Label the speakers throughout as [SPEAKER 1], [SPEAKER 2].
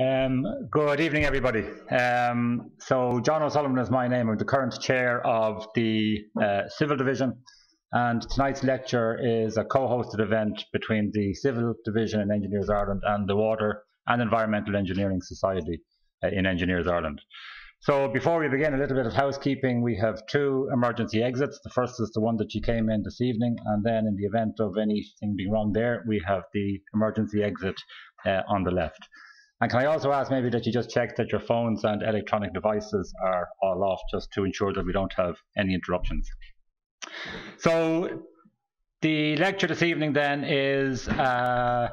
[SPEAKER 1] Um, good evening, everybody. Um, so, John O'Sullivan is my name. I'm the current chair of the uh, Civil Division, and tonight's lecture is a co-hosted event between the Civil Division in Engineers Ireland and the Water and Environmental Engineering Society uh, in Engineers Ireland. So, before we begin, a little bit of housekeeping. We have two emergency exits. The first is the one that you came in this evening, and then, in the event of anything being wrong there, we have the emergency exit uh, on the left. And can I also ask maybe that you just check that your phones and electronic devices are all off just to ensure that we don't have any interruptions. So the lecture this evening then is uh,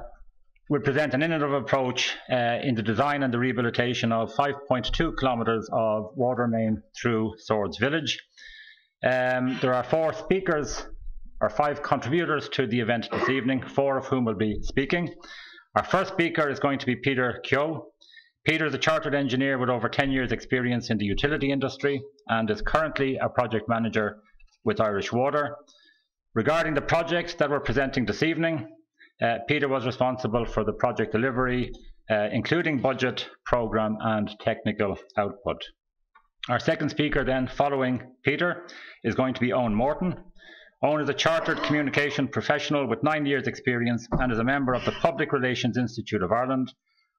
[SPEAKER 1] will present an innovative approach uh, in the design and the rehabilitation of 5.2 kilometres of water main through Swords Village. Um, there are four speakers or five contributors to the event this evening, four of whom will be speaking. Our first speaker is going to be Peter Keogh. Peter is a chartered engineer with over 10 years experience in the utility industry and is currently a project manager with Irish Water. Regarding the projects that we're presenting this evening, uh, Peter was responsible for the project delivery, uh, including budget, programme and technical output. Our second speaker then, following Peter, is going to be Owen Morton. Owen is a chartered communication professional with nine years' experience and is a member of the Public Relations Institute of Ireland.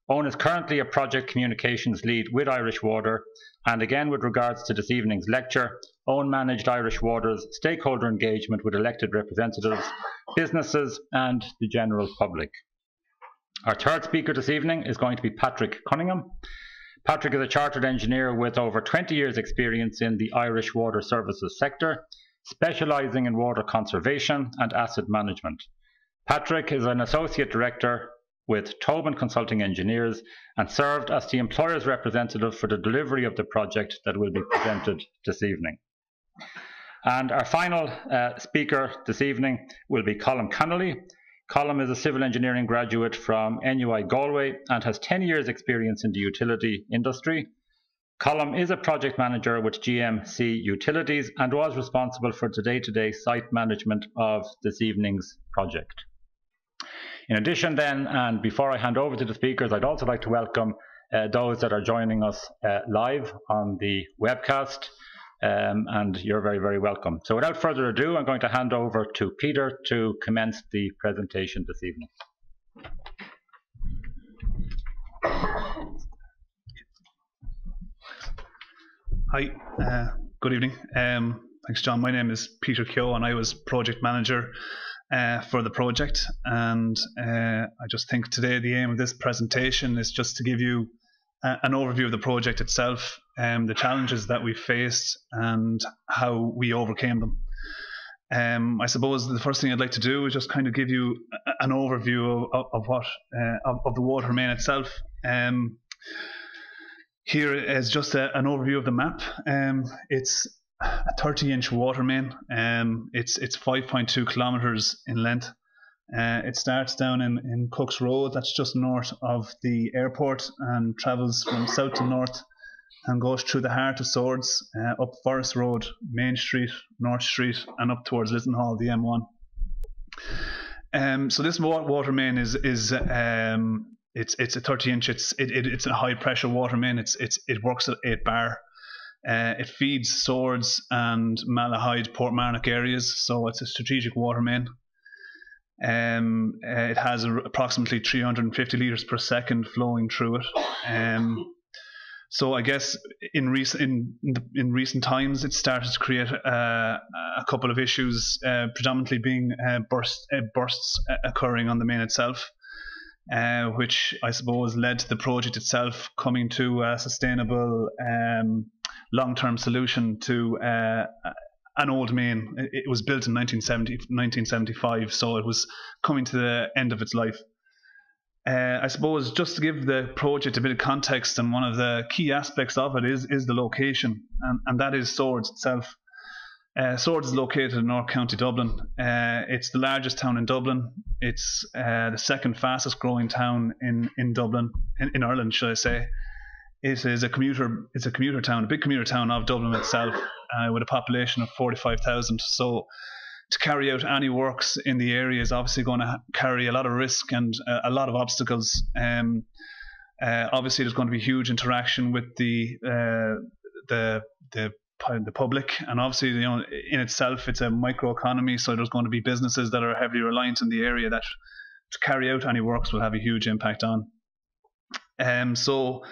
[SPEAKER 1] Owen is currently a project communications lead with Irish Water, and again, with regards to this evening's lecture, Owen managed Irish Water's stakeholder engagement with elected representatives, businesses, and the general public. Our third speaker this evening is going to be Patrick Cunningham. Patrick is a chartered engineer with over 20 years' experience in the Irish water services sector specialising in water conservation and asset management. Patrick is an associate director with Tobin Consulting Engineers and served as the employer's representative for the delivery of the project that will be presented this evening. And our final uh, speaker this evening will be Colm Connolly. Colm is a civil engineering graduate from NUI Galway and has 10 years experience in the utility industry. Colm is a project manager with GMC Utilities and was responsible for the day-to-day site management of this evening's project. In addition then, and before I hand over to the speakers, I'd also like to welcome uh, those that are joining us uh, live on the webcast, um, and you're very, very welcome. So without further ado, I'm going to hand over to Peter to commence the presentation this evening.
[SPEAKER 2] Hi, uh, good evening. Um, thanks, John. My name is Peter Keogh, and I was project manager uh, for the project. And uh, I just think today the aim of this presentation is just to give you a, an overview of the project itself, um, the challenges that we faced, and how we overcame them. Um, I suppose the first thing I'd like to do is just kind of give you an overview of, of what uh, of, of, the water main itself. Um, here is just a, an overview of the map. Um, it's a 30 inch water main. Um, it's it's 5.2 kilometers in length. Uh, it starts down in, in Cook's Road, that's just north of the airport, and travels from south to north and goes through the heart of Swords, uh, up Forest Road, Main Street, North Street, and up towards Lissenhall, the M1. Um, so this water main is is um, it's it's a 30 inch. It's it, it, it's a high pressure water main. It's it's it works at eight bar. Uh, it feeds Swords and Malahide, Portmarnock areas, so it's a strategic water main. Um, uh, it has a, approximately 350 liters per second flowing through it. Um, so I guess in recent in, in recent times it started to create uh, a couple of issues, uh, predominantly being uh, burst, bursts occurring on the main itself uh, which I suppose led to the project itself coming to a sustainable um, long-term solution to uh, an old main. It was built in 1970, 1975, so it was coming to the end of its life. Uh, I suppose just to give the project a bit of context, and one of the key aspects of it is is the location, and, and that is Swords itself. Uh, Swords is located in North County Dublin. Uh, it's the largest town in Dublin. It's uh, the second fastest growing town in, in Dublin, in, in, Ireland, should I say. It is a commuter. It's a commuter town, a big commuter town of Dublin itself, uh, with a population of forty-five thousand. So, to carry out any works in the area is obviously going to carry a lot of risk and a lot of obstacles. Um, Uh, obviously, there's going to be huge interaction with the uh, the the the public, and obviously, you know, in itself, it's a microeconomy. So there's going to be businesses that are heavily reliant in the area that to carry out any works will have a huge impact on. Um, so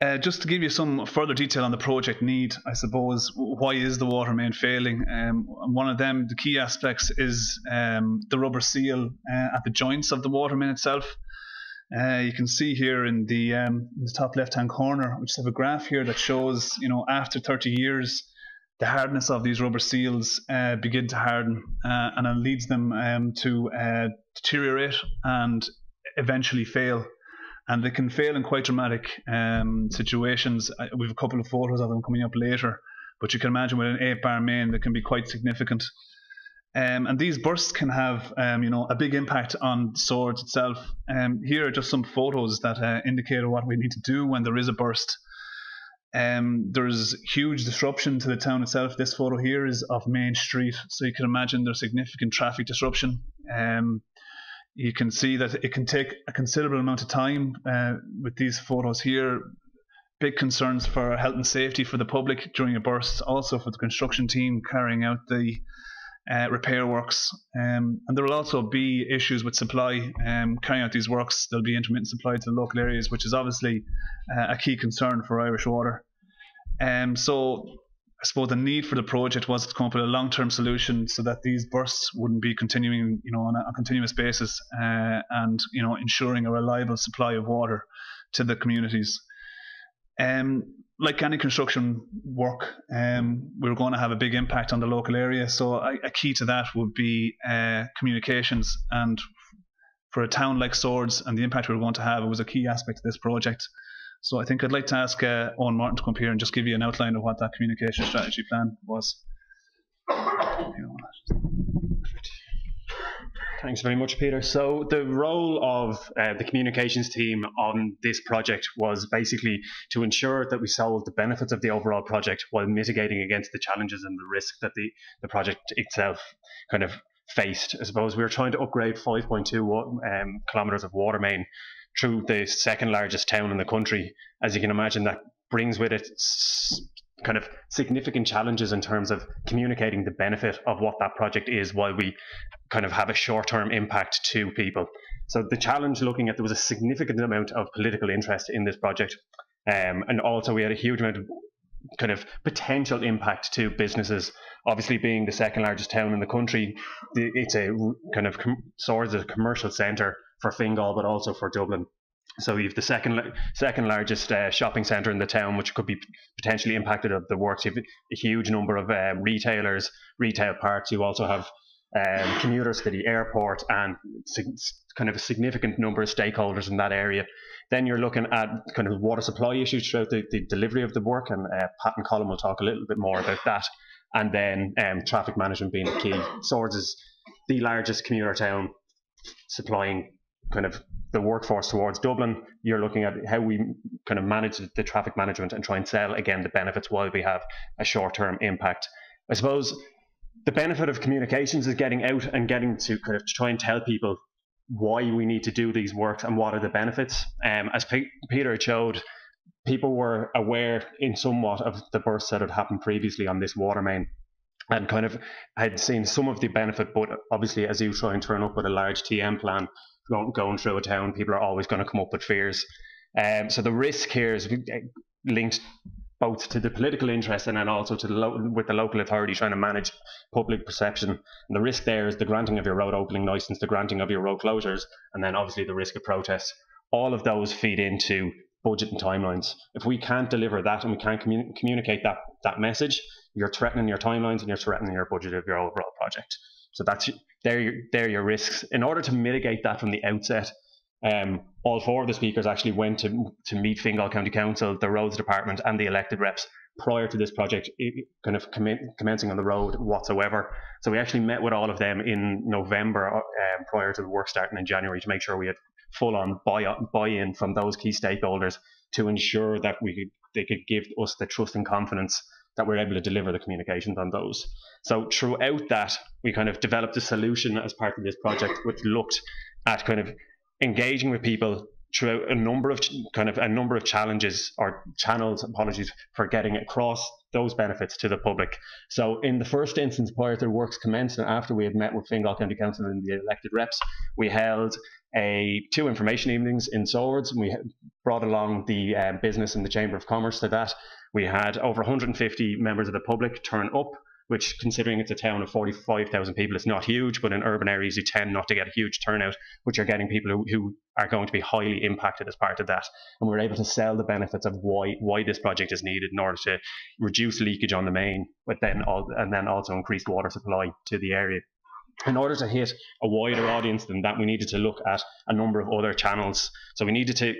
[SPEAKER 2] uh, just to give you some further detail on the project need, I suppose, why is the water main failing? Um, one of them, the key aspects, is um, the rubber seal uh, at the joints of the water main itself. Uh, you can see here in the, um, in the top left-hand corner, we just have a graph here that shows, you know, after 30 years, the hardness of these rubber seals uh, begin to harden, uh, and it leads them um, to uh, deteriorate and eventually fail and they can fail in quite dramatic um, situations. We have a couple of photos of them coming up later, but you can imagine with an eight bar main that can be quite significant. Um, and these bursts can have, um, you know, a big impact on swords itself. Um, here are just some photos that uh, indicate what we need to do when there is a burst. Um, there's huge disruption to the town itself. This photo here is of Main Street, so you can imagine there's significant traffic disruption. Um, you can see that it can take a considerable amount of time uh, with these photos here. Big concerns for health and safety for the public during a burst, also for the construction team carrying out the uh, repair works. Um, and there will also be issues with supply um, carrying out these works. There'll be intermittent supply to the local areas, which is obviously uh, a key concern for Irish Water. Um, so I suppose the need for the project was to come up with a long-term solution so that these bursts wouldn't be continuing, you know, on a, a continuous basis, uh, and you know, ensuring a reliable supply of water to the communities. Um, like any construction work, um, we're going to have a big impact on the local area. So a, a key to that would be uh, communications, and for a town like Swords and the impact we're going to have, it was a key aspect of this project. So I think I'd like to ask uh, Owen Morton to come here and just give you an outline of what that communication strategy plan was.
[SPEAKER 3] Thanks very much, Peter. So the role of uh, the communications team on this project was basically to ensure that we sold the benefits of the overall project while mitigating against the challenges and the risk that the, the project itself kind of faced. I suppose we were trying to upgrade 5.2 um, kilometers of water main through the second largest town in the country. As you can imagine, that brings with it kind of significant challenges in terms of communicating the benefit of what that project is while we kind of have a short term impact to people. So the challenge looking at there was a significant amount of political interest in this project. Um, and also we had a huge amount of kind of potential impact to businesses. Obviously, being the second largest town in the country, it's a kind of com- a commercial centre for Fingal, but also for Dublin. So you have the second second largest uh, shopping centre in the town, which could be potentially impacted of the works. You have a huge number of uh, retailers, retail parks. You also have um, commuters to the airport and kind of a significant number of stakeholders in that area. Then you're looking at kind of water supply issues throughout the, the delivery of the work, and uh, Pat and Colm will talk a little bit more about that. And then um, traffic management being the key. Swords is the largest commuter town supplying kind of the workforce towards Dublin, you're looking at how we kind of manage the traffic management and try and sell again the benefits while we have a short term impact. I suppose the benefit of communications is getting out and getting to kind of try and tell people why we need to do these works and what are the benefits. Um, as P- Peter showed, people were aware in somewhat of the bursts that had happened previously on this water main and kind of had seen some of the benefit, but obviously as you try and turn up with a large TM plan, going through a town, people are always going to come up with fears. Um, so the risk here is linked both to the political interest and then also to the lo- with the local authority trying to manage public perception. And the risk there is the granting of your road opening license, the granting of your road closures, and then obviously the risk of protests. All of those feed into budget and timelines. If we can't deliver that and we can't commun- communicate that that message, you're threatening your timelines and you're threatening your budget of your overall project. So that's they're your, they're your risks. In order to mitigate that from the outset, um, all four of the speakers actually went to to meet Fingal County Council, the roads department, and the elected reps prior to this project kind of commencing on the road whatsoever. So we actually met with all of them in November um, prior to the work starting in January to make sure we had full on buy buy-in from those key stakeholders to ensure that we could they could give us the trust and confidence that we're able to deliver the communications on those. So throughout that, we kind of developed a solution as part of this project, which looked at kind of engaging with people throughout a number of kind of a number of challenges or channels, apologies, for getting across those benefits to the public. So in the first instance, prior to the works commenced and after we had met with Fingal County Council and the elected reps, we held a two information evenings in Swords. And we brought along the uh, business and the Chamber of Commerce to that. We had over 150 members of the public turn up which considering it's a town of 45,000 people, it's not huge, but in urban areas you tend not to get a huge turnout, which are getting people who, who are going to be highly impacted as part of that. And we're able to sell the benefits of why why this project is needed in order to reduce leakage on the main, but then and then also increase water supply to the area. In order to hit a wider audience than that, we needed to look at a number of other channels. So we needed to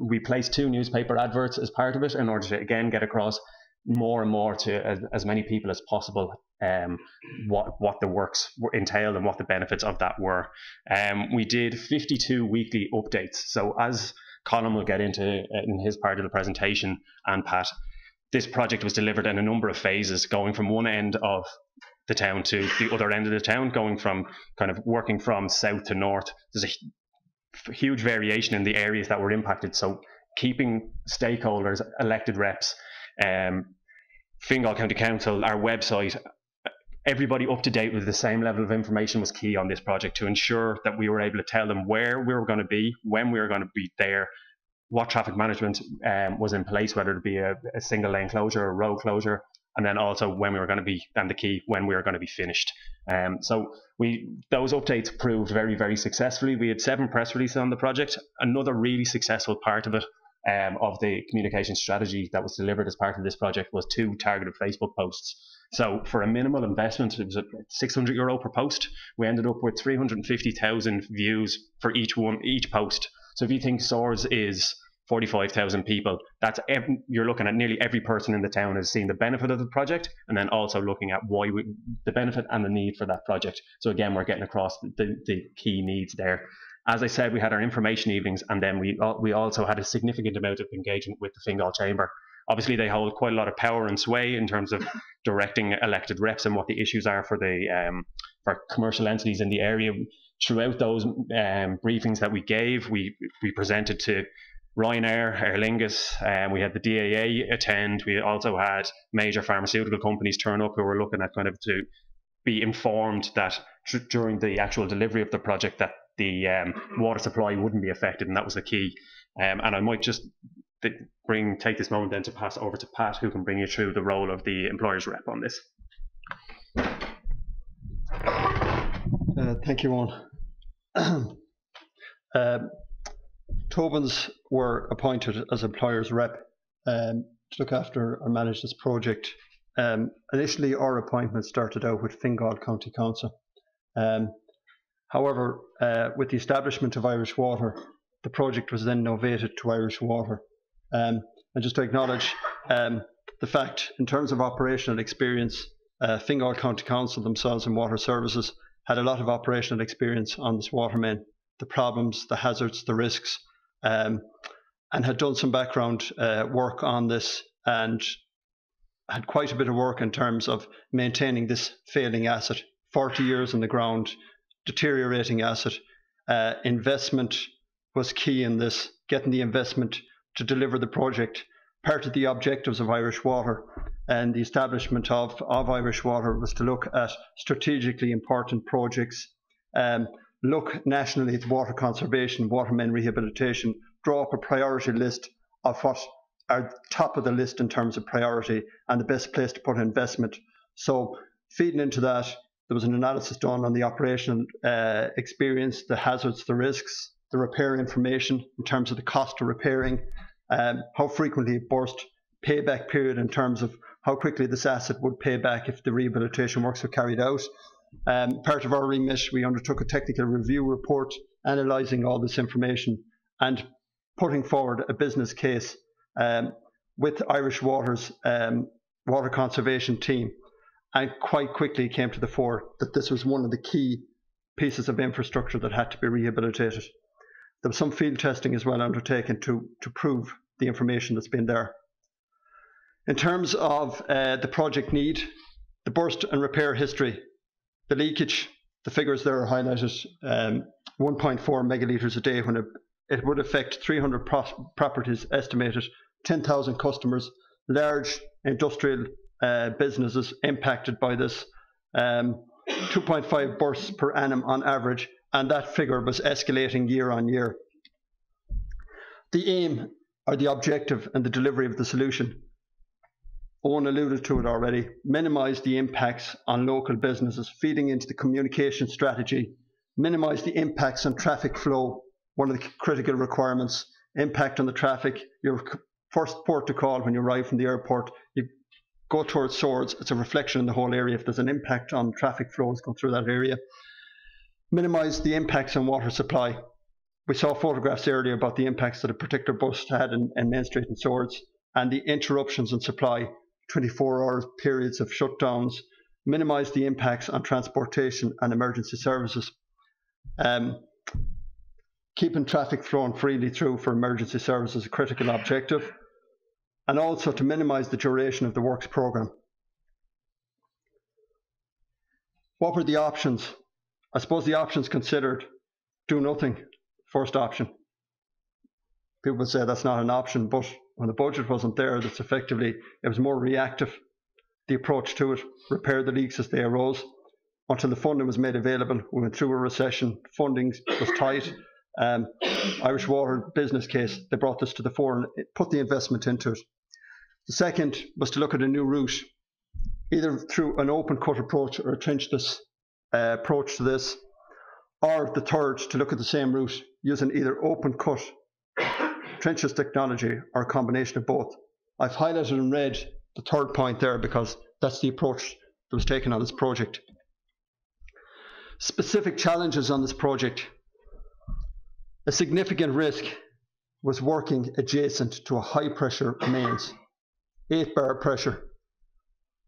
[SPEAKER 3] we placed two newspaper adverts as part of it in order to again get across more and more to as, as many people as possible um, what what the works entailed and what the benefits of that were. Um, we did 52 weekly updates. So as Colm will get into uh, in his part of the presentation, and Pat, this project was delivered in a number of phases, going from one end of the town to the other end of the town, going from kind of working from south to north. There's a huge variation in the areas that were impacted. So keeping stakeholders, elected reps, um, Fingal County Council, our website, everybody up to date with the same level of information was key on this project to ensure that we were able to tell them where we were going to be, when we were going to be there, what traffic management um, was in place, whether it be a, a, single lane closure or road closure, and then also when we were going to be, and the key, when we were going to be finished. Um, so we those updates proved very, very successfully. We had seven press releases on the project. Another really successful part of it um, of the communication strategy that was delivered as part of this project was two targeted Facebook posts. So for a minimal investment, it was 600 euro per post. We ended up with 350,000 views for each one, each post. So if you think Swords is 45,000 people, that's every, you're looking at nearly every person in the town has seen the benefit of the project, and then also looking at why we, the benefit and the need for that project. So again, we're getting across the, the key needs there. As I said, we had our information evenings, and then we we also had a significant amount of engagement with the Fingal Chamber. Obviously, they hold quite a lot of power and sway in terms of directing elected reps and what the issues are for the um, for commercial entities in the area. Throughout those um, briefings that we gave, we we presented to Ryanair, Aer Lingus, um, we had the DAA attend. We also had major pharmaceutical companies turn up who were looking at kind of to be informed that during the actual delivery of the project that the um, water supply wouldn't be affected, and that was the key. Um, and I might just bring take this moment then to pass over to Pat, who can bring you through the role of the employer's rep on this.
[SPEAKER 4] Uh, thank you, Ron. um, Tobin's were appointed as employer's rep um, to look after or manage this project. Um, initially, our appointment started out with Fingal County Council. Um, However, uh, with the establishment of Irish Water, the project was then novated to Irish Water. Um, and just to acknowledge um, the fact, in terms of operational experience, uh, Fingal County Council themselves and Water Services had a lot of operational experience on this water main, the problems, the hazards, the risks, um, and had done some background uh, work on this and had quite a bit of work in terms of maintaining this failing asset. 40 years in the ground, deteriorating asset. Uh, investment was key in this, getting the investment to deliver the project. Part of the objectives of Irish Water and the establishment of, of Irish Water was to look at strategically important projects, um, look nationally at water conservation, water main rehabilitation, draw up a priority list of what are top of the list in terms of priority and the best place to put investment. So feeding into that, there was an analysis done on the operational uh, experience, the hazards, the risks, the repair information in terms of the cost of repairing, um, how frequently it burst, payback period in terms of how quickly this asset would pay back if the rehabilitation works were carried out. Um, part of our remit, we undertook a technical review report analysing all this information and putting forward a business case um, with Irish Water's um, water conservation team and quite quickly came to the fore that this was one of the key pieces of infrastructure that had to be rehabilitated. There was some field testing as well undertaken to, to prove the information that's been there. In terms of uh, the project need, the burst and repair history, the leakage, the figures there are highlighted um, 1.4 megalitres a day when it it would affect 300 pro- properties estimated, 10,000 customers, large industrial uh, businesses impacted by this, um, 2.5 bursts per annum on average, and that figure was escalating year on year. The aim or the objective and the delivery of the solution Owen alluded to it already, minimize the impacts on local businesses, feeding into the communication strategy, minimize the impacts on traffic flow, one of the critical requirements, impact on the traffic, your first port to call when you arrive from the airport, you go towards Swords, it's a reflection in the whole area if there's an impact on traffic flows going through that area. Minimize the impacts on water supply. We saw photographs earlier about the impacts that a particular bus had in, in Main Street and Swords and the interruptions in supply 24 hour periods of shutdowns, minimize the impacts on transportation and emergency services. Um, keeping traffic flowing freely through for emergency services is a critical objective, and also to minimize the duration of the works programme. What were the options? I suppose the options considered do nothing, first option. People would say that's not an option, but when the budget wasn't there, that's effectively, it was more reactive, the approach to it, repair the leaks as they arose. Until the funding was made available, we went through a recession, funding was tight. Um, Irish Water business case, they brought this to the fore and put the investment into it. The second was to look at a new route, either through an open cut approach or a trenchless uh, approach to this, or the third, to look at the same route using either open cut trenchless technology or a combination of both. I've highlighted in red the third point there because that's the approach that was taken on this project. Specific challenges on this project. A significant risk was working adjacent to a high pressure mains, 8 bar pressure,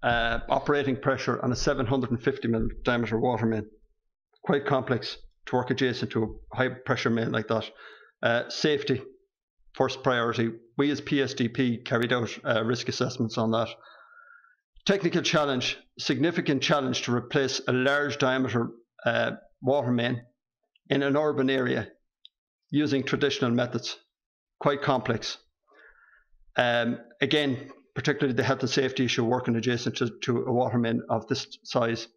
[SPEAKER 4] uh, operating pressure on a 750 mm diameter water main. Quite complex to work adjacent to a high pressure main like that. Uh, safety, first priority. We as PSDP carried out uh, risk assessments on that. Technical challenge, significant challenge to replace a large diameter uh, water main in an urban area using traditional methods. Quite complex. Um, again, particularly the health and safety issue working adjacent to, to a water main of this size.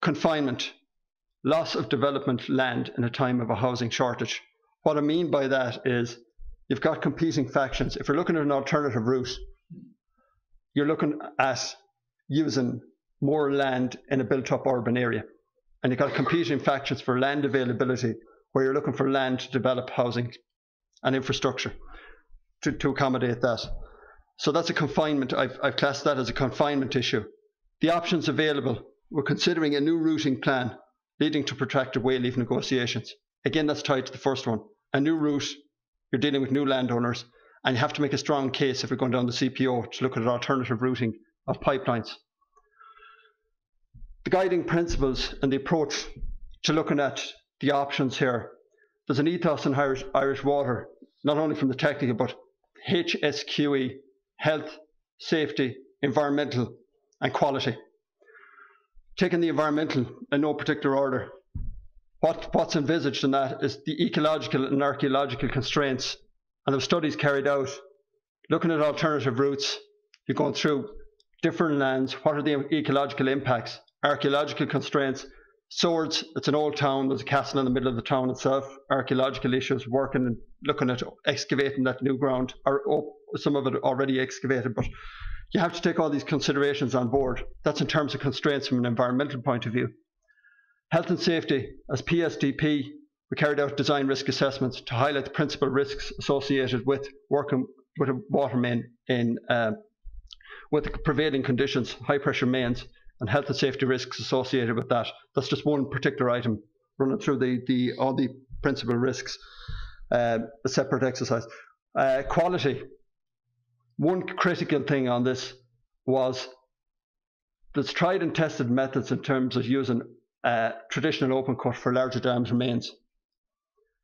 [SPEAKER 4] Confinement, loss of development land in a time of a housing shortage. What I mean by that is you've got competing factions. If you're looking at an alternative route, you're looking at using more land in a built up urban area. And you've got competing factions for land availability where you're looking for land to develop housing and infrastructure to, to accommodate that. So that's a confinement. I've, I've classed that as a confinement issue. The options available, we're considering a new routing plan leading to protracted way leave negotiations. Again, that's tied to the first one. A new route you're dealing with new landowners, and you have to make a strong case if you're going down the CPO to look at alternative routing of pipelines. The guiding principles and the approach to looking at the options here. There's an ethos in Irish, Irish Water, not only from the technical, but HSQE, health, safety, environmental, and quality. Taking the environmental in no particular order, what, what's envisaged in that is the ecological and archaeological constraints. And there studies carried out looking at alternative routes. You're going through different lands. What are the ecological impacts? Archaeological constraints. Swords, it's an old town. There's a castle in the middle of the town itself. Archaeological issues, working and looking at excavating that new ground, or oh, some of it already excavated. But you have to take all these considerations on board. That's in terms of constraints from an environmental point of view. Health and safety, as PSDP, we carried out design risk assessments to highlight the principal risks associated with working with a water main in uh, with the prevailing conditions, high pressure mains, and health and safety risks associated with that. That's just one particular item running through the, the all the principal risks, uh, a separate exercise. Uh, quality. One critical thing on this was there's tried and tested methods in terms of using uh, traditional open cut for larger diameter mains.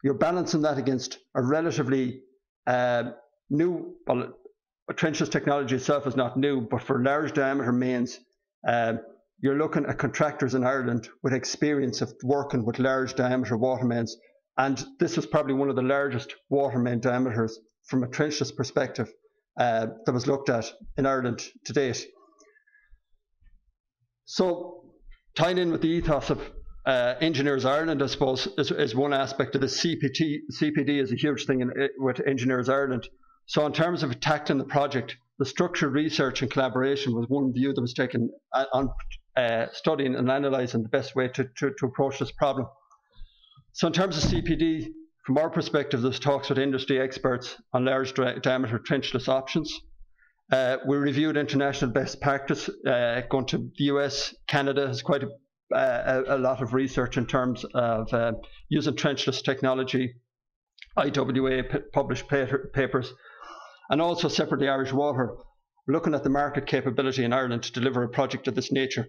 [SPEAKER 4] You're balancing that against a relatively uh, new, well, trenchless technology itself is not new, but for large diameter mains, uh, you're looking at contractors in Ireland with experience of working with large diameter water mains And this was probably one of the largest water main diameters from a trenchless perspective uh, that was looked at in Ireland to date. So, tying in with the ethos of uh, Engineers Ireland, I suppose, is, is, one aspect of the CPT. CPD is a huge thing in, with Engineers Ireland. So, in terms of attacking the project, the structured research and collaboration was one view that was taken uh, on uh, studying and analysing the best way to, to, to, approach this problem. So, in terms of CPD, from our perspective, there's talks with industry experts on large diameter trenchless options. Uh, we reviewed international best practice, uh, going to the US, Canada has quite a, a, a lot of research in terms of uh, using trenchless technology. IWA published papers, and also separately Irish Water, looking at the market capability in Ireland to deliver a project of this nature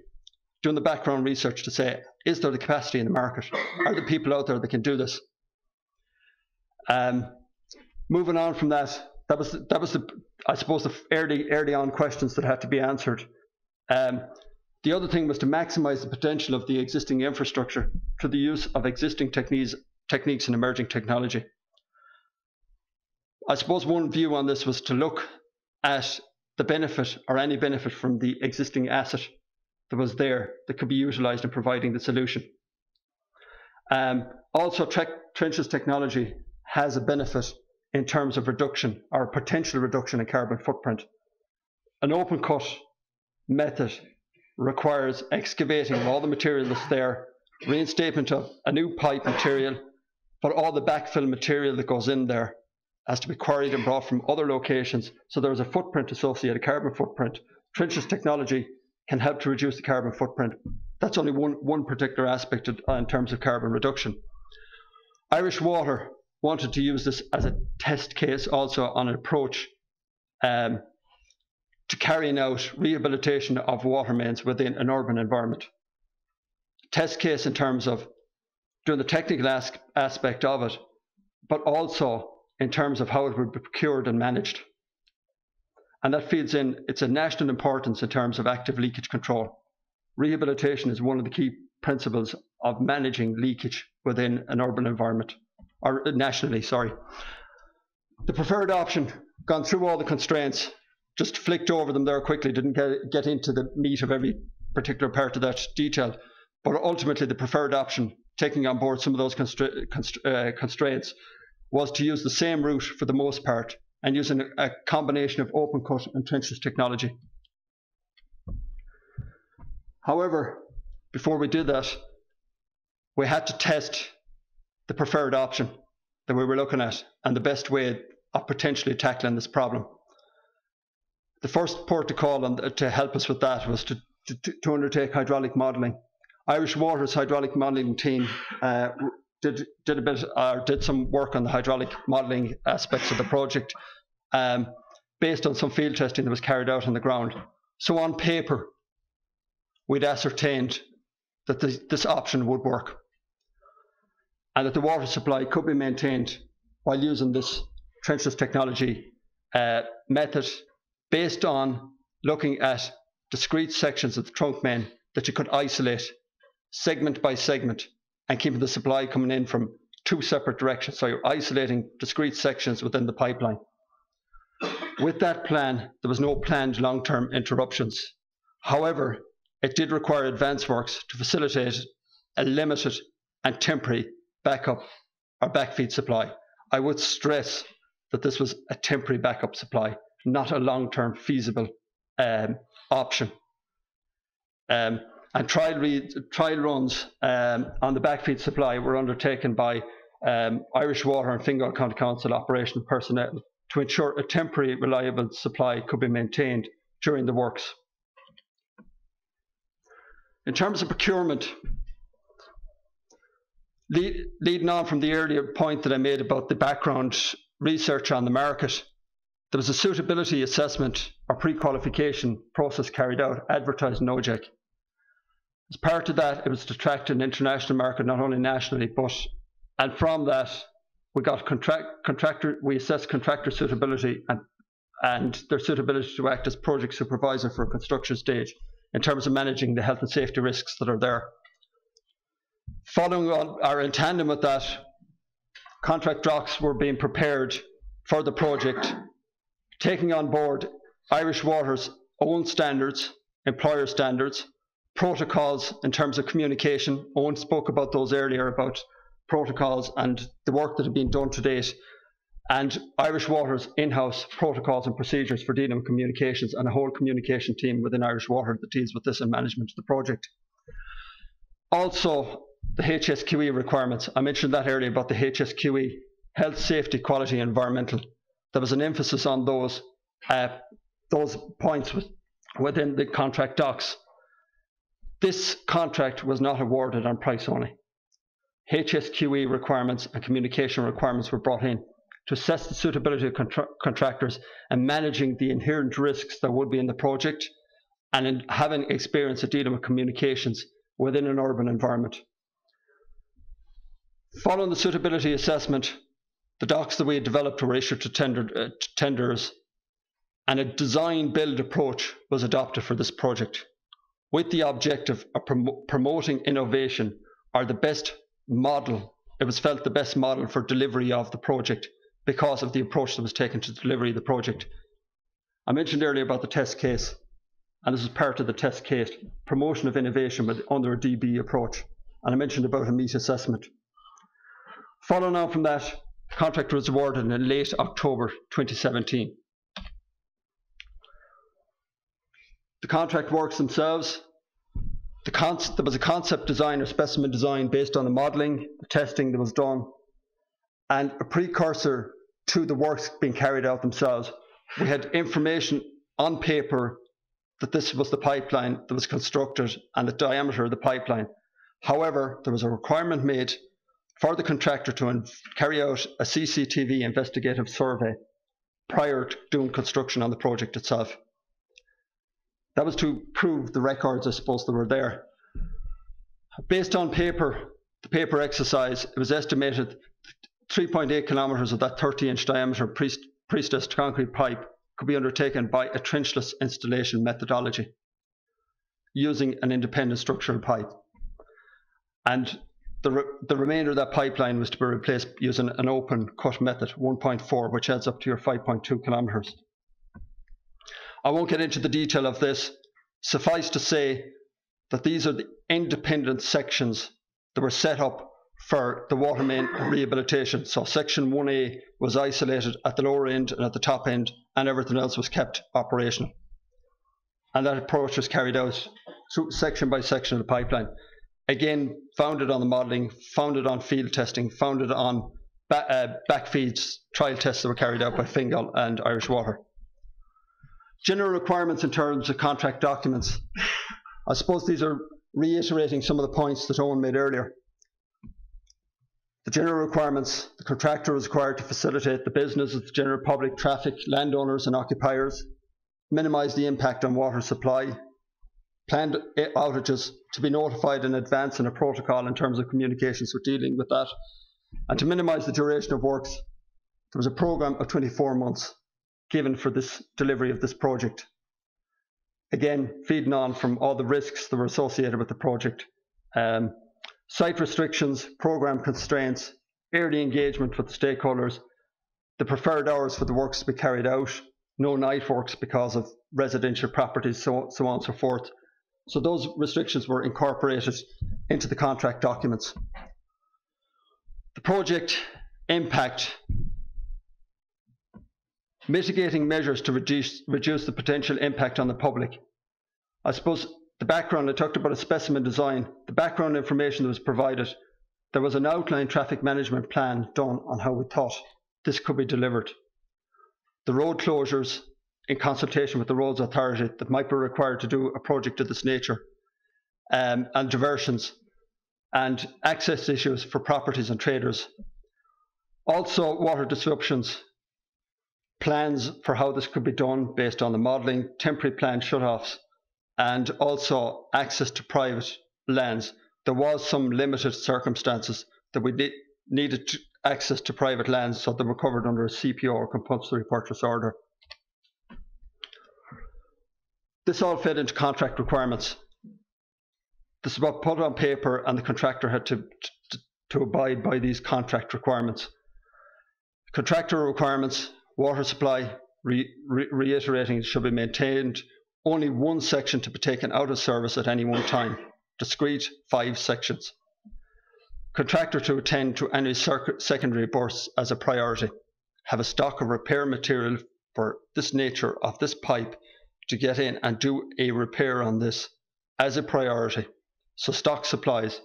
[SPEAKER 4] doing the background research to say, is there the capacity in the market? Are there people out there that can do this? Um, moving on from that, that was that was the I suppose the early early on questions that had to be answered. Um, the other thing was to maximise the potential of the existing infrastructure through the use of existing techniques techniques and emerging technology. I suppose one view on this was to look at the benefit or any benefit from the existing asset that was there that could be utilized in providing the solution. Um, also, trenchless technology has a benefit in terms of reduction or potential reduction in carbon footprint. An open cut method requires excavating all the material that's there, reinstatement of a new pipe material, but all the backfill material that goes in there has to be quarried and brought from other locations. So there's a footprint associated, a carbon footprint. Trenchless technology can help to reduce the carbon footprint. That's only one, one particular aspect uh, in terms of carbon reduction. Irish Water wanted to use this as a test case also on an approach um, to carrying out rehabilitation of water mains within an urban environment. Test case in terms of doing the technical as aspect of it, but also in terms of how it would be procured and managed. And that feeds in, it's a national importance in terms of active leakage control. Rehabilitation is one of the key principles of managing leakage within an urban environment, or nationally, sorry. The preferred option, gone through all the constraints, just flicked over them there quickly, didn't get, get into the meat of every particular part of that detail. But ultimately, the preferred option, taking on board some of those constra- const- uh, constraints, was to use the same route for the most part and using a, combination of open cut and trenchless technology. However, before we did that, we had to test the preferred option that we were looking at and the best way of potentially tackling this problem. The first port to call on to help us with that was to, to, to undertake hydraulic modelling. Irish Water's hydraulic modelling team uh, did did a bit or did some work on the hydraulic modelling aspects of the project um, based on some field testing that was carried out on the ground. So on paper, we'd ascertained that this, this option would work and that the water supply could be maintained while using this trenchless technology uh, method based on looking at discrete sections of the trunk main that you could isolate segment by segment and keeping the supply coming in from two separate directions. So you're isolating discrete sections within the pipeline. With that plan, there was no planned long-term interruptions. However, it did require advance works to facilitate a limited and temporary backup or backfeed supply. I would stress that this was a temporary backup supply, not a long-term feasible um, option. Um, and trial, trial runs um, on the backfeed supply were undertaken by um, Irish Water and Fingal County Council operational personnel to ensure a temporary reliable supply could be maintained during the works. In terms of procurement, lead, leading on from the earlier point that I made about the background research on the market, there was a suitability assessment or pre-qualification process carried out, advertised in OJEC. As part of that, it was to attract an international market, not only nationally, but, and from that, we got contract, contractor, we assessed contractor suitability and, and their suitability to act as project supervisor for a construction stage in terms of managing the health and safety risks that are there. Following on, or in tandem with that, contract docs were being prepared for the project, taking on board Irish Water's own standards, employer standards, protocols in terms of communication. Owen spoke about those earlier about protocols and the work that had been done to date, and Irish Water's in house protocols and procedures for dealing with communications, and a whole communication team within Irish Water that deals with this and management of the project. Also, the HSQE requirements. I mentioned that earlier about the HSQE health, safety, quality, environmental. There was an emphasis on those uh, those points within the contract docs. This contract was not awarded on price only. HSQE requirements and communication requirements were brought in to assess the suitability of contra contractors and managing the inherent risks that would be in the project and in having experience of dealing with communications within an urban environment. Following the suitability assessment, the docs that we had developed were issued to, tender, uh, to tenders and a design build approach was adopted for this project with the objective of prom promoting innovation or the best model. It was felt the best model for delivery of the project because of the approach that was taken to delivery of the project. I mentioned earlier about the test case, and this is part of the test case promotion of innovation with, under a DB approach. And I mentioned about a MEAT assessment. Following on from that, the contract was awarded in late October 2017. The contract works themselves. The there was a concept design or specimen design based on the modelling, the testing that was done, and a precursor to the works being carried out themselves. We had information on paper that this was the pipeline that was constructed and the diameter of the pipeline. However, there was a requirement made for the contractor to carry out a CCTV investigative survey prior to doing construction on the project itself. That was to prove the records, I suppose, that were there. Based on paper, the paper exercise, it was estimated 3.8 kilometres of that 30 inch diameter pre-stressed concrete pipe could be undertaken by a trenchless installation methodology using an independent structural pipe. And the, re the remainder of that pipeline was to be replaced using an open cut method, 1.4, which adds up to your 5.2 kilometres. I won't get into the detail of this. Suffice to say that these are the independent sections that were set up for the water main rehabilitation. So section 1A was isolated at the lower end and at the top end, and everything else was kept operational. And that approach was carried out section by section of the pipeline. Again, founded on the modelling, founded on field testing, founded on ba uh, backfeeds, trial tests that were carried out by Fingal and Irish Water. General requirements in terms of contract documents. I suppose these are reiterating some of the points that Owen made earlier. The general requirements, the contractor is required to facilitate the business of the general public, traffic, landowners and occupiers, minimise the impact on water supply, planned outages to be notified in advance in a protocol in terms of communications for dealing with that, and to minimise the duration of works, there was a programme of 24 months given for this delivery of this project. Again, feeding on from all the risks that were associated with the project. Um, site restrictions, program constraints, early engagement with the stakeholders, the preferred hours for the works to be carried out, no night works because of residential properties, so, so on and so forth. So those restrictions were incorporated into the contract documents. The project impact mitigating measures to reduce, reduce the potential impact on the public. I suppose the background, I talked about a specimen design, the background information that was provided, there was an outline traffic management plan done on how we thought this could be delivered. The road closures in consultation with the roads authority that might be required to do a project of this nature um, and diversions and access issues for properties and traders. Also water disruptions plans for how this could be done based on the modelling, temporary plan shutoffs, and also access to private lands. There was some limited circumstances that we needed to access to private lands, so they were covered under a CPO or compulsory purchase order. This all fed into contract requirements. This was put on paper, and the contractor had to, to, to abide by these contract requirements. Contractor requirements, water supply, re, re, reiterating it should be maintained. Only one section to be taken out of service at any one time. Discrete, five sections. Contractor to attend to any secondary bursts as a priority. Have a stock of repair material for this nature of this pipe to get in and do a repair on this as a priority. So stock supplies.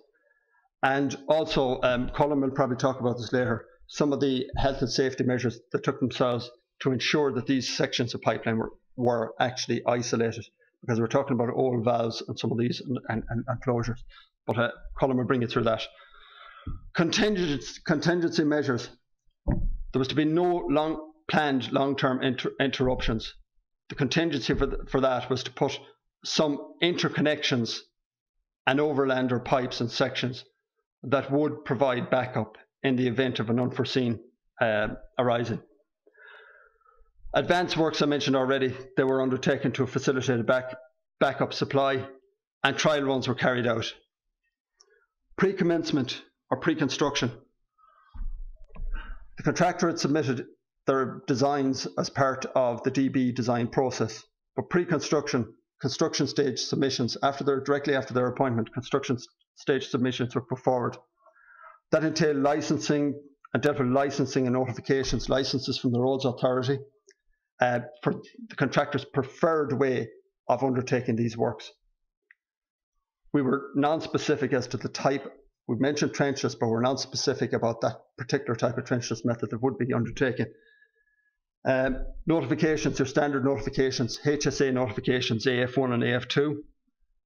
[SPEAKER 4] And also, um, Colm will probably talk about this later, some of the health and safety measures that took themselves to ensure that these sections of pipeline were, were actually isolated because we're talking about old valves and some of these and, and, and closures. But uh, Colm will bring you through that. Contingency, contingency measures. There was to be no long planned long-term inter interruptions. The contingency for, the, for that was to put some interconnections and overlander pipes and sections that would provide backup in the event of an unforeseen uh, arising. Advanced works I mentioned already, they were undertaken to facilitate a back, backup supply and trial runs were carried out. Pre-commencement or pre-construction. The contractor had submitted their designs as part of the DB design process, but pre-construction construction stage submissions after their directly after their appointment, construction stage submissions were put forward. That entailed licensing and dealt with licensing and notifications, licenses from the Roads Authority uh, for the contractor's preferred way of undertaking these works. We were non-specific as to the type. We mentioned trenches, but we're non-specific about that particular type of trenchless method that would be undertaken. Um, notifications, your standard notifications, HSA notifications, AF1 and AF2.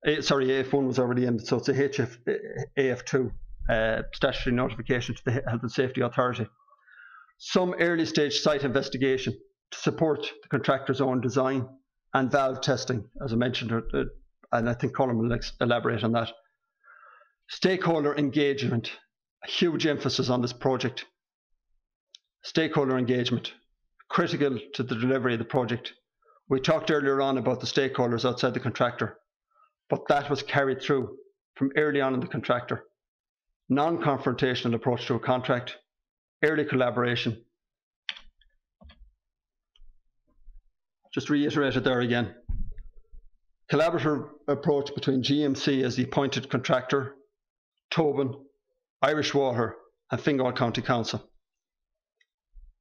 [SPEAKER 4] A, sorry, AF1 was already in, so it's a HF, AF2 uh, statutory notification to the Health and Safety Authority. Some early stage site investigation to support the contractor's own design and valve testing, as I mentioned, uh, uh and I think Colm will elaborate on that. Stakeholder engagement, a huge emphasis on this project. Stakeholder engagement critical to the delivery of the project. We talked earlier on about the stakeholders outside the contractor, but that was carried through from early on in the contractor. Non confrontational approach to a contract, early collaboration. Just reiterate it there again. Collaborative approach between GMC as the appointed contractor, Tobin, Irish Water, and Fingal County Council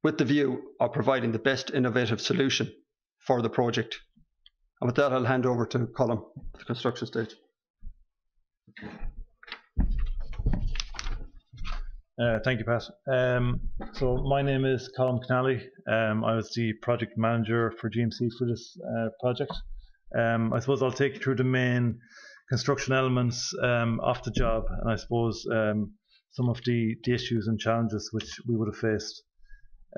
[SPEAKER 4] with the view of providing the best innovative solution for the project. And with that, I'll hand over to Colm at the construction stage.
[SPEAKER 5] Uh, thank you, Pat. Um, so my name is Colm Canally. Um, I was the project manager for GMC for this uh, project. Um, I suppose I'll take you through the main construction elements um, of the job, and I suppose um, some of the, the issues and challenges which we would have faced.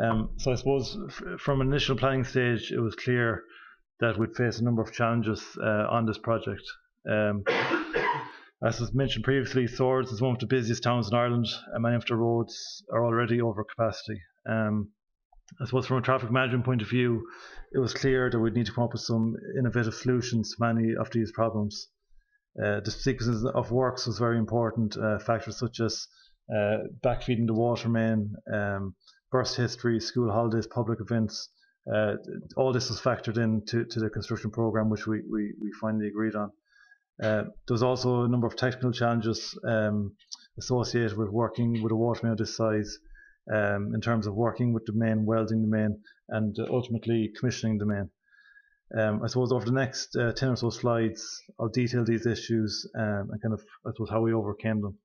[SPEAKER 5] Um, so I suppose from an initial planning stage, it was clear that we'd face a number of challenges uh, on this project. Um, as was mentioned previously, Swords is one of the busiest towns in Ireland, and many of the roads are already over capacity. Um, I suppose from a traffic management point of view, it was clear that we'd need to come up with some innovative solutions to many of these problems. Uh, the sequences of works was very important. Uh, factors such as uh, backfeeding the water main, um, burst history, school holidays, public events. Uh, all this was factored into to the construction program, which we, we, we finally agreed on. Uh, there was also a number of technical challenges um, associated with working with a water main of this size, um, in terms of working with the main, welding the main, and uh, ultimately commissioning the main. Um, I suppose over the next uh, 10 or so slides, I'll detail these issues um, and kind of, I suppose, how we overcame them.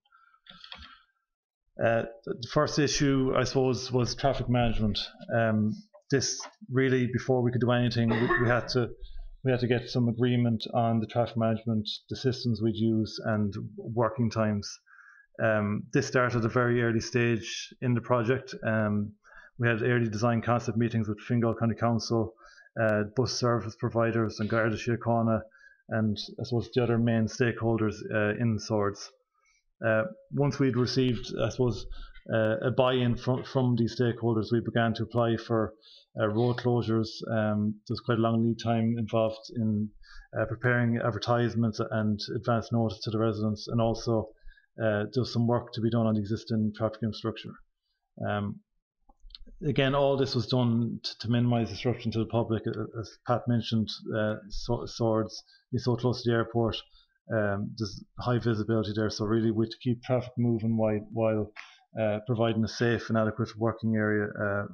[SPEAKER 5] Uh, the first issue, I suppose, was traffic management. Um, this really, before we could do anything, we, we, had to we had to get some agreement on the traffic management, the systems we'd use, and working times. Um, this started at a very early stage in the project. Um, we had early design concept meetings with Fingal County Council, uh, bus service providers, and Garda Síochána, and I suppose the other main stakeholders uh, in Swords. Uh, once we'd received, I suppose, uh, a buy-in from, from these stakeholders, we began to apply for uh, road closures. Um, there's quite a long lead time involved in uh, preparing advertisements and advance notice to the residents, and also uh, there's some work to be done on the existing traffic infrastructure. Um, again, all this was done to, to minimise disruption to the public. As Pat mentioned, uh, swords is so close to the airport. Um, there's high visibility there, so really we to keep traffic moving while while uh, providing a safe and adequate working area uh,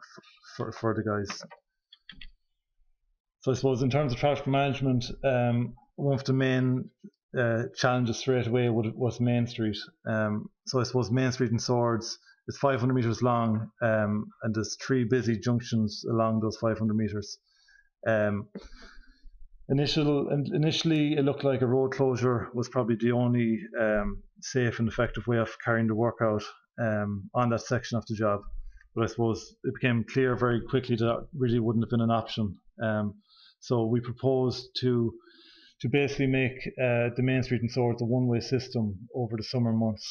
[SPEAKER 5] for, for the guys. So I suppose in terms of traffic management, um, one of the main uh, challenges straight away was Main Street. Um, so I suppose Main Street and Swords is 500 meters long, um, and there's three busy junctions along those 500 meters. Um, initial initially, it looked like a road closure was probably the only um, safe and effective way of carrying the work out um, on that section of the job. But I suppose it became clear very quickly that really wouldn't have been an option. Um, so we proposed to to basically make uh, the Main Street and Swords a one-way system over the summer months.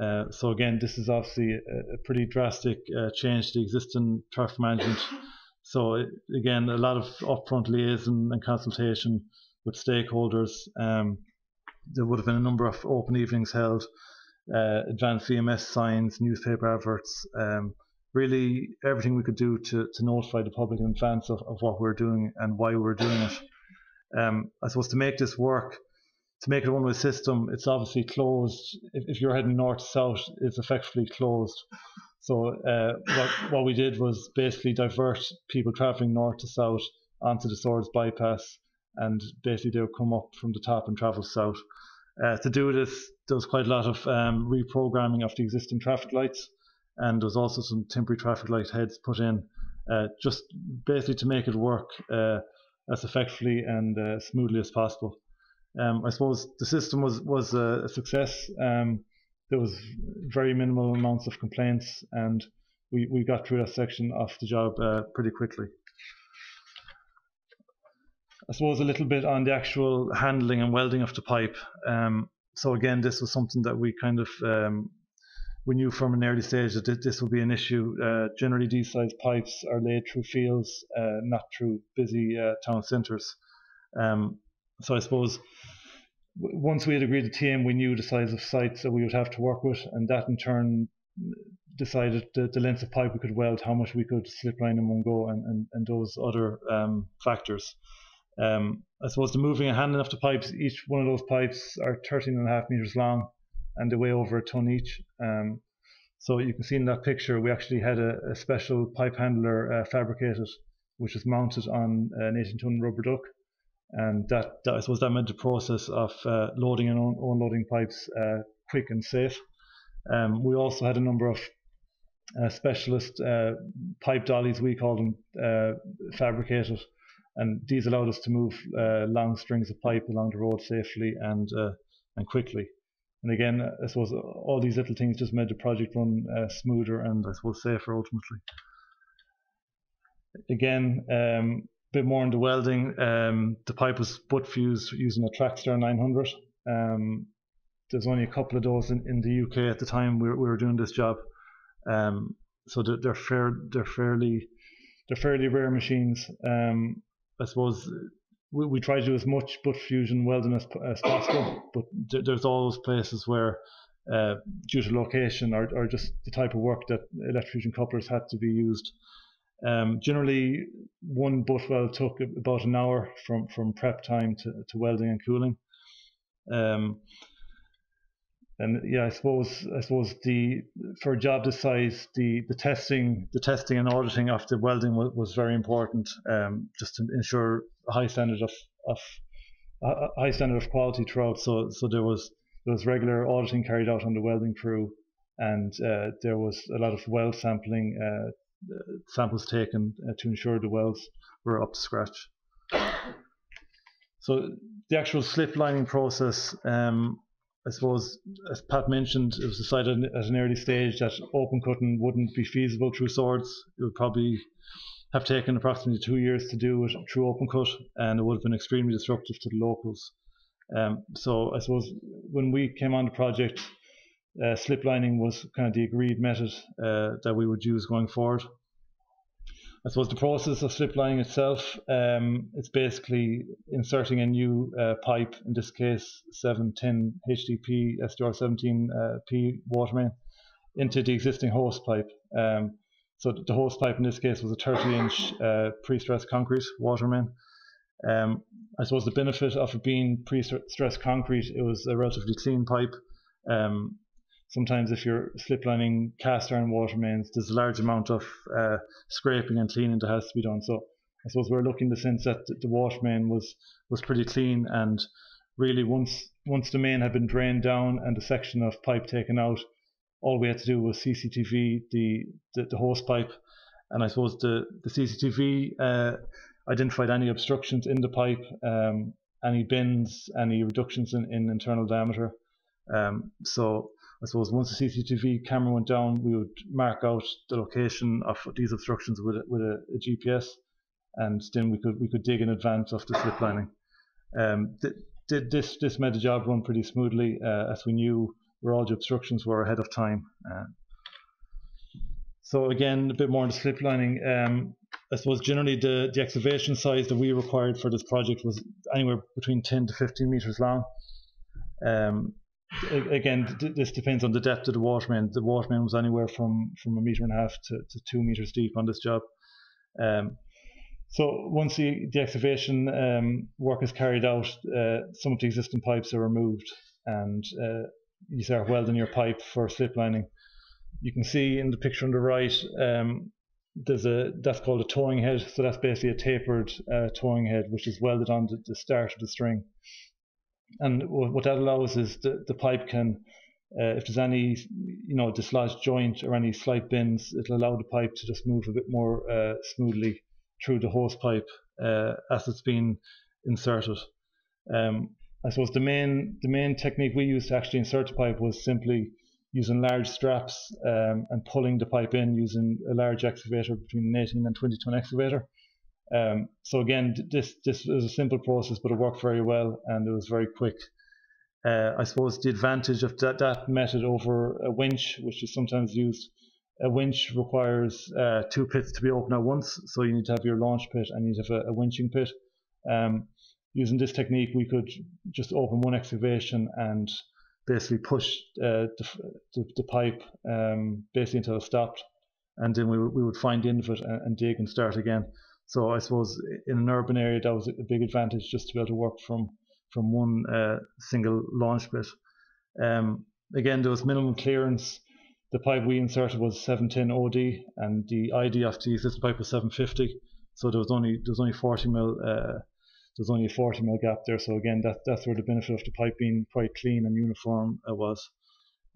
[SPEAKER 5] Uh, so again, this is obviously a, a pretty drastic uh, change to the existing traffic management. So again, a lot of upfront liaison and consultation with stakeholders. Um, there would have been a number of open evenings held, uh, advanced VMS signs, newspaper adverts, um, really everything we could do to, to notify the public in advance of, of what we're doing and why we're doing it. Um, I suppose to make this work, to make it a one-way system, it's obviously closed. If, if you're heading north south, it's effectively closed. So uh, what, what we did was basically divert people traveling north to south onto the Swords bypass, and basically they would come up from the top and travel south. Uh, to do this, there was quite a lot of um, reprogramming of the existing traffic lights, and there was also some temporary traffic light heads put in, uh, just basically to make it work uh, as effectively and uh, smoothly as possible. Um, I suppose the system was was a, success. Um, there was very minimal amounts of complaints, and we, we got through that section of the job uh, pretty quickly. I suppose a little bit on the actual handling and welding of the pipe. Um, so again, this was something that we kind of um, we knew from an early stage that this would be an issue. Uh, generally, these size pipes are laid through fields, uh, not through busy uh, town centres. Um, so I suppose once we had agreed the team, we knew the size of sites that we would have to work with, and that in turn decided the, the length of pipe we could weld, how much we could slip line in one go, and, and, and those other um, factors. Um, I suppose the moving and handling of the pipes, each one of those pipes are 13 and a half meters long and they weigh over a ton each. Um, so you can see in that picture, we actually had a, a special pipe handler uh, fabricated, which is mounted on an 18 ton rubber duck. And that, that I suppose that made the process of uh, loading and un- unloading pipes uh, quick and safe. Um, we also had a number of uh, specialist uh, pipe dollies, we call them, uh, fabricated. And these allowed us to move long strings of pipe along the road safely and, and quickly. And again, I suppose all these little things just made the project run uh, smoother and I suppose safer ultimately. Again, um, bit more the welding. Um, the pipe was butt fused using a TracStar 900. Um, there's only a couple of those in, in the UK at the time we were, we were doing this job. Um, so they're, they're, fair, they're fairly they're fairly rare machines. Um, I suppose we, we try to do as much butt fusion welding as, as possible, but th- there's always places where, uh, due to location or, or just the type of work that electrofusion couplers had to be used. Um, generally, one butt weld took about an hour from, from prep time to, to welding and cooling. Um, and yeah, I suppose I suppose the for a job this size, the, the testing the testing and auditing of the welding was, was very important, um, just to ensure a high standard of of a high standard of quality throughout. So so there was there was regular auditing carried out on the welding crew, and uh, there was a lot of weld sampling uh, samples taken uh, to ensure the wells were up to scratch. So the actual slip lining process um, I suppose, as Pat mentioned, it was decided at an early stage that open cutting wouldn't be feasible through swords. It would probably have taken approximately two years to do it through open cut, and it would have been extremely disruptive to the locals. Um, so I suppose when we came on the project, uh, slip lining was kind of the agreed method uh, that we would use going forward. I suppose the process of slip lining itself, um, it's basically inserting a new uh, pipe, in this case 710 HDP SDR17P uh, water main, into the existing host pipe. Um, so the host pipe in this case was a 30 inch uh, pre-stressed concrete water main. Um, I suppose the benefit of it being pre-stressed concrete, it was a relatively clean pipe. Um, sometimes if you're sliplining cast iron water mains, there's a large amount of uh, scraping and cleaning that has to be done. So I suppose we're looking the sense that the water main was was pretty clean and really once once the main had been drained down and the section of pipe taken out, all we had to do was CCTV the the, the host pipe, and I suppose the the CCTV uh, identified any obstructions in the pipe, um, any bends, any reductions in, in internal diameter. Um, so I suppose once the CCTV camera went down, we would mark out the location of these obstructions with a, with a, a GPS, and then we could we could dig in advance of the slip lining. Um, th- th- this this made the job run pretty smoothly, uh, as we knew where all the obstructions were ahead of time. Uh, so again, a bit more on the slip lining. Um, I suppose generally the, the excavation size that we required for this project was anywhere between 10 to 15 meters long. Um, again, this depends on the depth of the water main. The water main was anywhere from, from a meter and a half to, to two meters deep on this job. Um, so once the, the excavation um, work is carried out, uh, some of the existing pipes are removed and uh, you start welding your pipe for slip lining. You can see in the picture on the right, um, there's a that's called a towing head. So that's basically a tapered uh, towing head, which is welded on the, the start of the string. And what that allows is the, the pipe can, uh, if there's any, you know, dislodged joint or any slight bends, it'll allow the pipe to just move a bit more uh, smoothly through the host pipe uh, as it's been inserted. Um, I suppose the main the main technique we used to actually insert the pipe was simply using large straps um, and pulling the pipe in using a large excavator between an 18 and 20 ton excavator. Um, so again, this this was a simple process, but it worked very well and it was very quick. Uh, I suppose the advantage of that, that method over a winch, which is sometimes used, a winch requires uh, two pits to be open at once. So you need to have your launch pit and you need to have a, a winching pit. Um, using this technique, we could just open one excavation and basically push uh, the, the, the, pipe um, basically until it stopped, and then we, we would find the end of it and, and, dig and start again. So I suppose in an urban area that was a big advantage just to be able to work from from one uh, single launch pit. Um, again, there was minimum clearance. The pipe we inserted was 710 OD, and the ID of the pipe was 750. So there was only there was only 40 mil uh, there's only a 40 mil gap there. So again, that, that's where the benefit of the pipe being quite clean and uniform uh, was.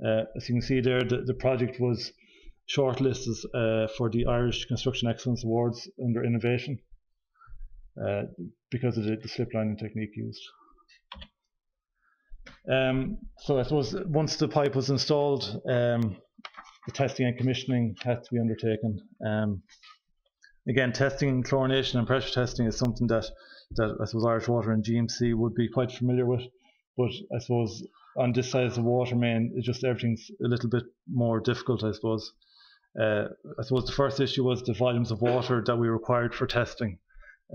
[SPEAKER 5] Uh, as you can see there, the, the project was shortlisted uh, for the Irish Construction Excellence Awards under innovation uh, because of the, the slip lining technique used. Um, so I suppose once the pipe was installed, um, the testing and commissioning had to be undertaken. Um, again, testing, chlorination, and pressure testing is something that that I suppose Irish Water and GMC would be quite familiar with. But I suppose on this side of the water main, it's just everything's a little bit more difficult, I suppose. Uh, I suppose the first issue was the volumes of water that we required for testing.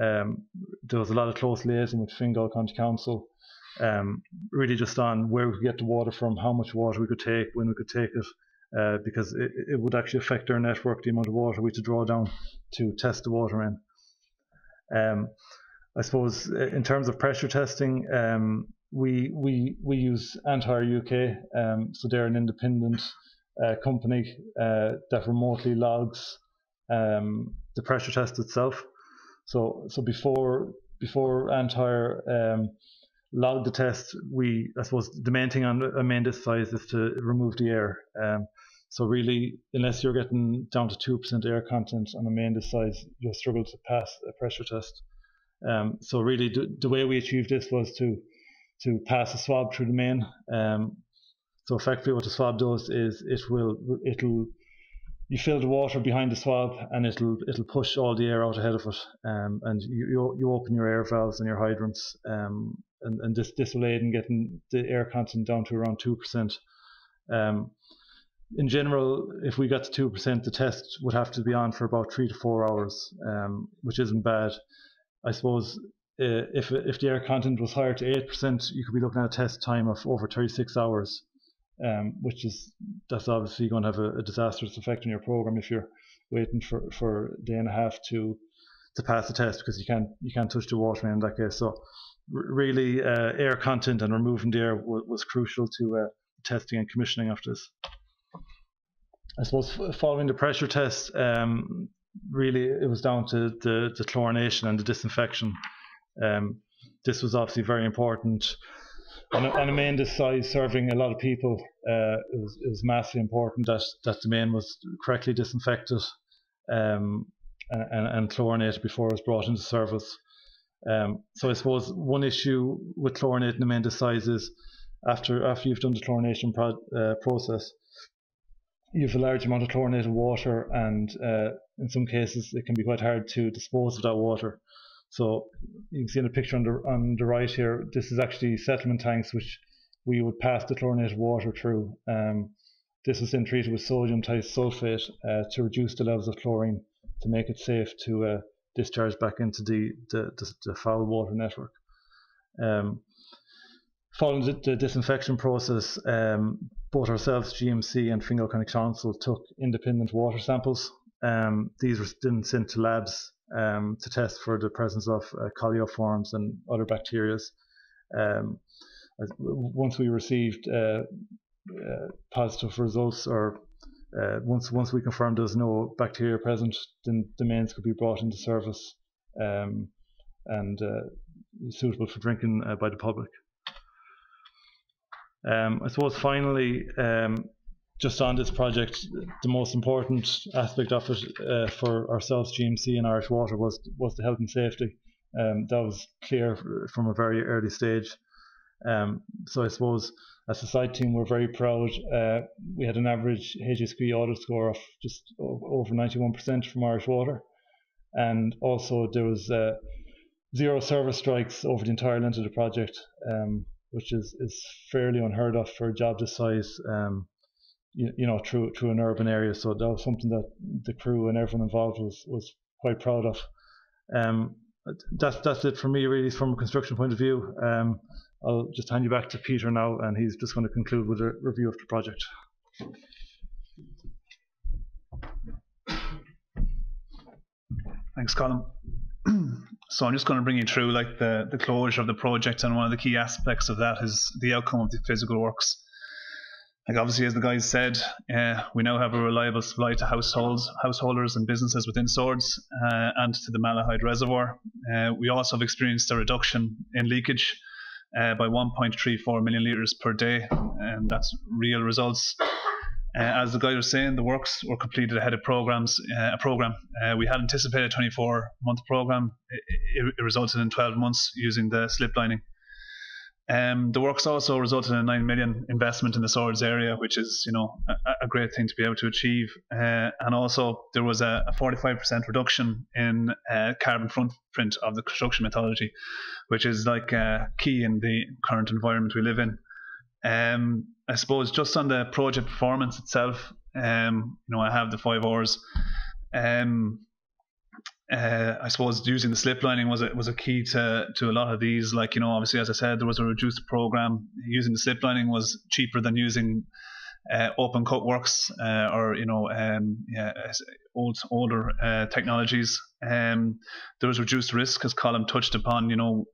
[SPEAKER 5] Um, there was a lot of close liaison with Fingal County Council, um, really just on where we could get the water from, how much water we could take, when we could take it, uh, because it, it, would actually affect our network, the amount of water we had to draw down to test the water in. Um, I suppose uh, in terms of pressure testing, um, we we we use Antar UK, um, so they're an independent uh, company uh, that remotely logs um, the pressure test itself. So so before before Antar um, logged the test, we I suppose the main thing on a main size is to remove the air. Um, so really, unless you're getting down to two percent air content on a main size, you'll struggle to pass a pressure test. Um, so really, the, the, way we achieved this was to to pass a swab through the main. Um, so effectively, what the swab does is it will it'll you fill the water behind the swab and it'll it'll push all the air out ahead of it. Um, and you, you, you open your air valves and your hydrants. Um, and, and this this will aid in getting the air content down to around two percent. Um, in general, if we got to two percent, the test would have to be on for about three to four hours, um, which isn't bad. I suppose uh, if if the air content was higher to eight percent, you could be looking at a test time of over 36 hours, um, which is that's obviously going to have a, a, disastrous effect on your program if you're waiting for, for a day and a half to to pass the test because you can't you can't touch the water in that case. So really, uh, air content and removing the air was, was crucial to uh, testing and commissioning after this. I suppose following the pressure test, um, really it was down to the, the chlorination and the disinfection. Um, this was obviously very important. On a, on a main this size, serving a lot of people, uh, massively important that, that the main was correctly disinfected um, and, and, chlorinated before it was brought into service. Um, so I suppose one issue with chlorinating the size is after after you've done the chlorination pro, uh, process, you have a large amount of chlorinated water, and uh, in some cases it can be quite hard to dispose of that water. So you can see in the picture on the, on the right here, this is actually settlement tanks which we would pass the chlorinated water through. Um, this is treated with sodium thiosulfate uh, to reduce the levels of chlorine to make it safe to uh, discharge back into the, the, the, the foul water network. Um, following the, the, disinfection process, um, both ourselves, GMC, and Fingal County Council took independent water samples. Um, these were then sent to labs um, to test for the presence of uh, coliforms and other bacteria. Um, once we received uh, uh, positive results, or uh, once once we confirmed there's no bacteria present, then the mains could be brought into service um, and uh, suitable for drinking uh, by the public. Um, I suppose finally, um, just on this project, the most important aspect of it uh, for ourselves, GMC and Irish Water, was was the health and safety. Um, that was clear from a very early stage. Um, so I suppose as a site team, we're very proud. Uh, we had an average HSE audit score of just over 91% from Irish Water, and also there was uh, zero service strikes over the entire length of the project. Um, which is, is fairly unheard of for a job this size, um, you, know, through through an urban area. So that was something that the crew and everyone involved was was quite proud of. Um, that's that's it for me really from a construction point of view. Um, I'll just hand you back to Peter now, and he's just going to conclude with a review of the project.
[SPEAKER 2] Thanks, Colm. So I'm just going to bring you through like the, the closure of the project, and one of the key aspects of that is the outcome of the physical works. Like obviously, as the guys said, uh, we now have a reliable supply to households, householders, and businesses within Swords uh, and to the Malahide Reservoir. Uh, we also have experienced a reduction in leakage uh, by 1.34 million litres per day, and that's real results. Uh, as the guy was saying, the works were completed ahead of programs. Uh, a program we had anticipated a 24 month program. It, it, resulted in 12 months using the slip lining. Um, the works also resulted in a 9 million investment in the swords area, which is you know a, a great thing to be able to achieve. Uh, and also there was a, a 45% reduction in uh, carbon footprint of the construction methodology, which is like uh, key in the current environment we live in. Um, I suppose just on the project performance itself, um, you know, I have the five hours. Um, uh, I suppose using the slip lining was a, was a key to, to a lot of these. Like, you know, obviously, as I said, there was a reduced program. Using the slip lining was cheaper than using uh, open cut works uh, or, you know, um, yeah, old, older uh, technologies. Um, there was reduced risk, as Colm touched upon. You know,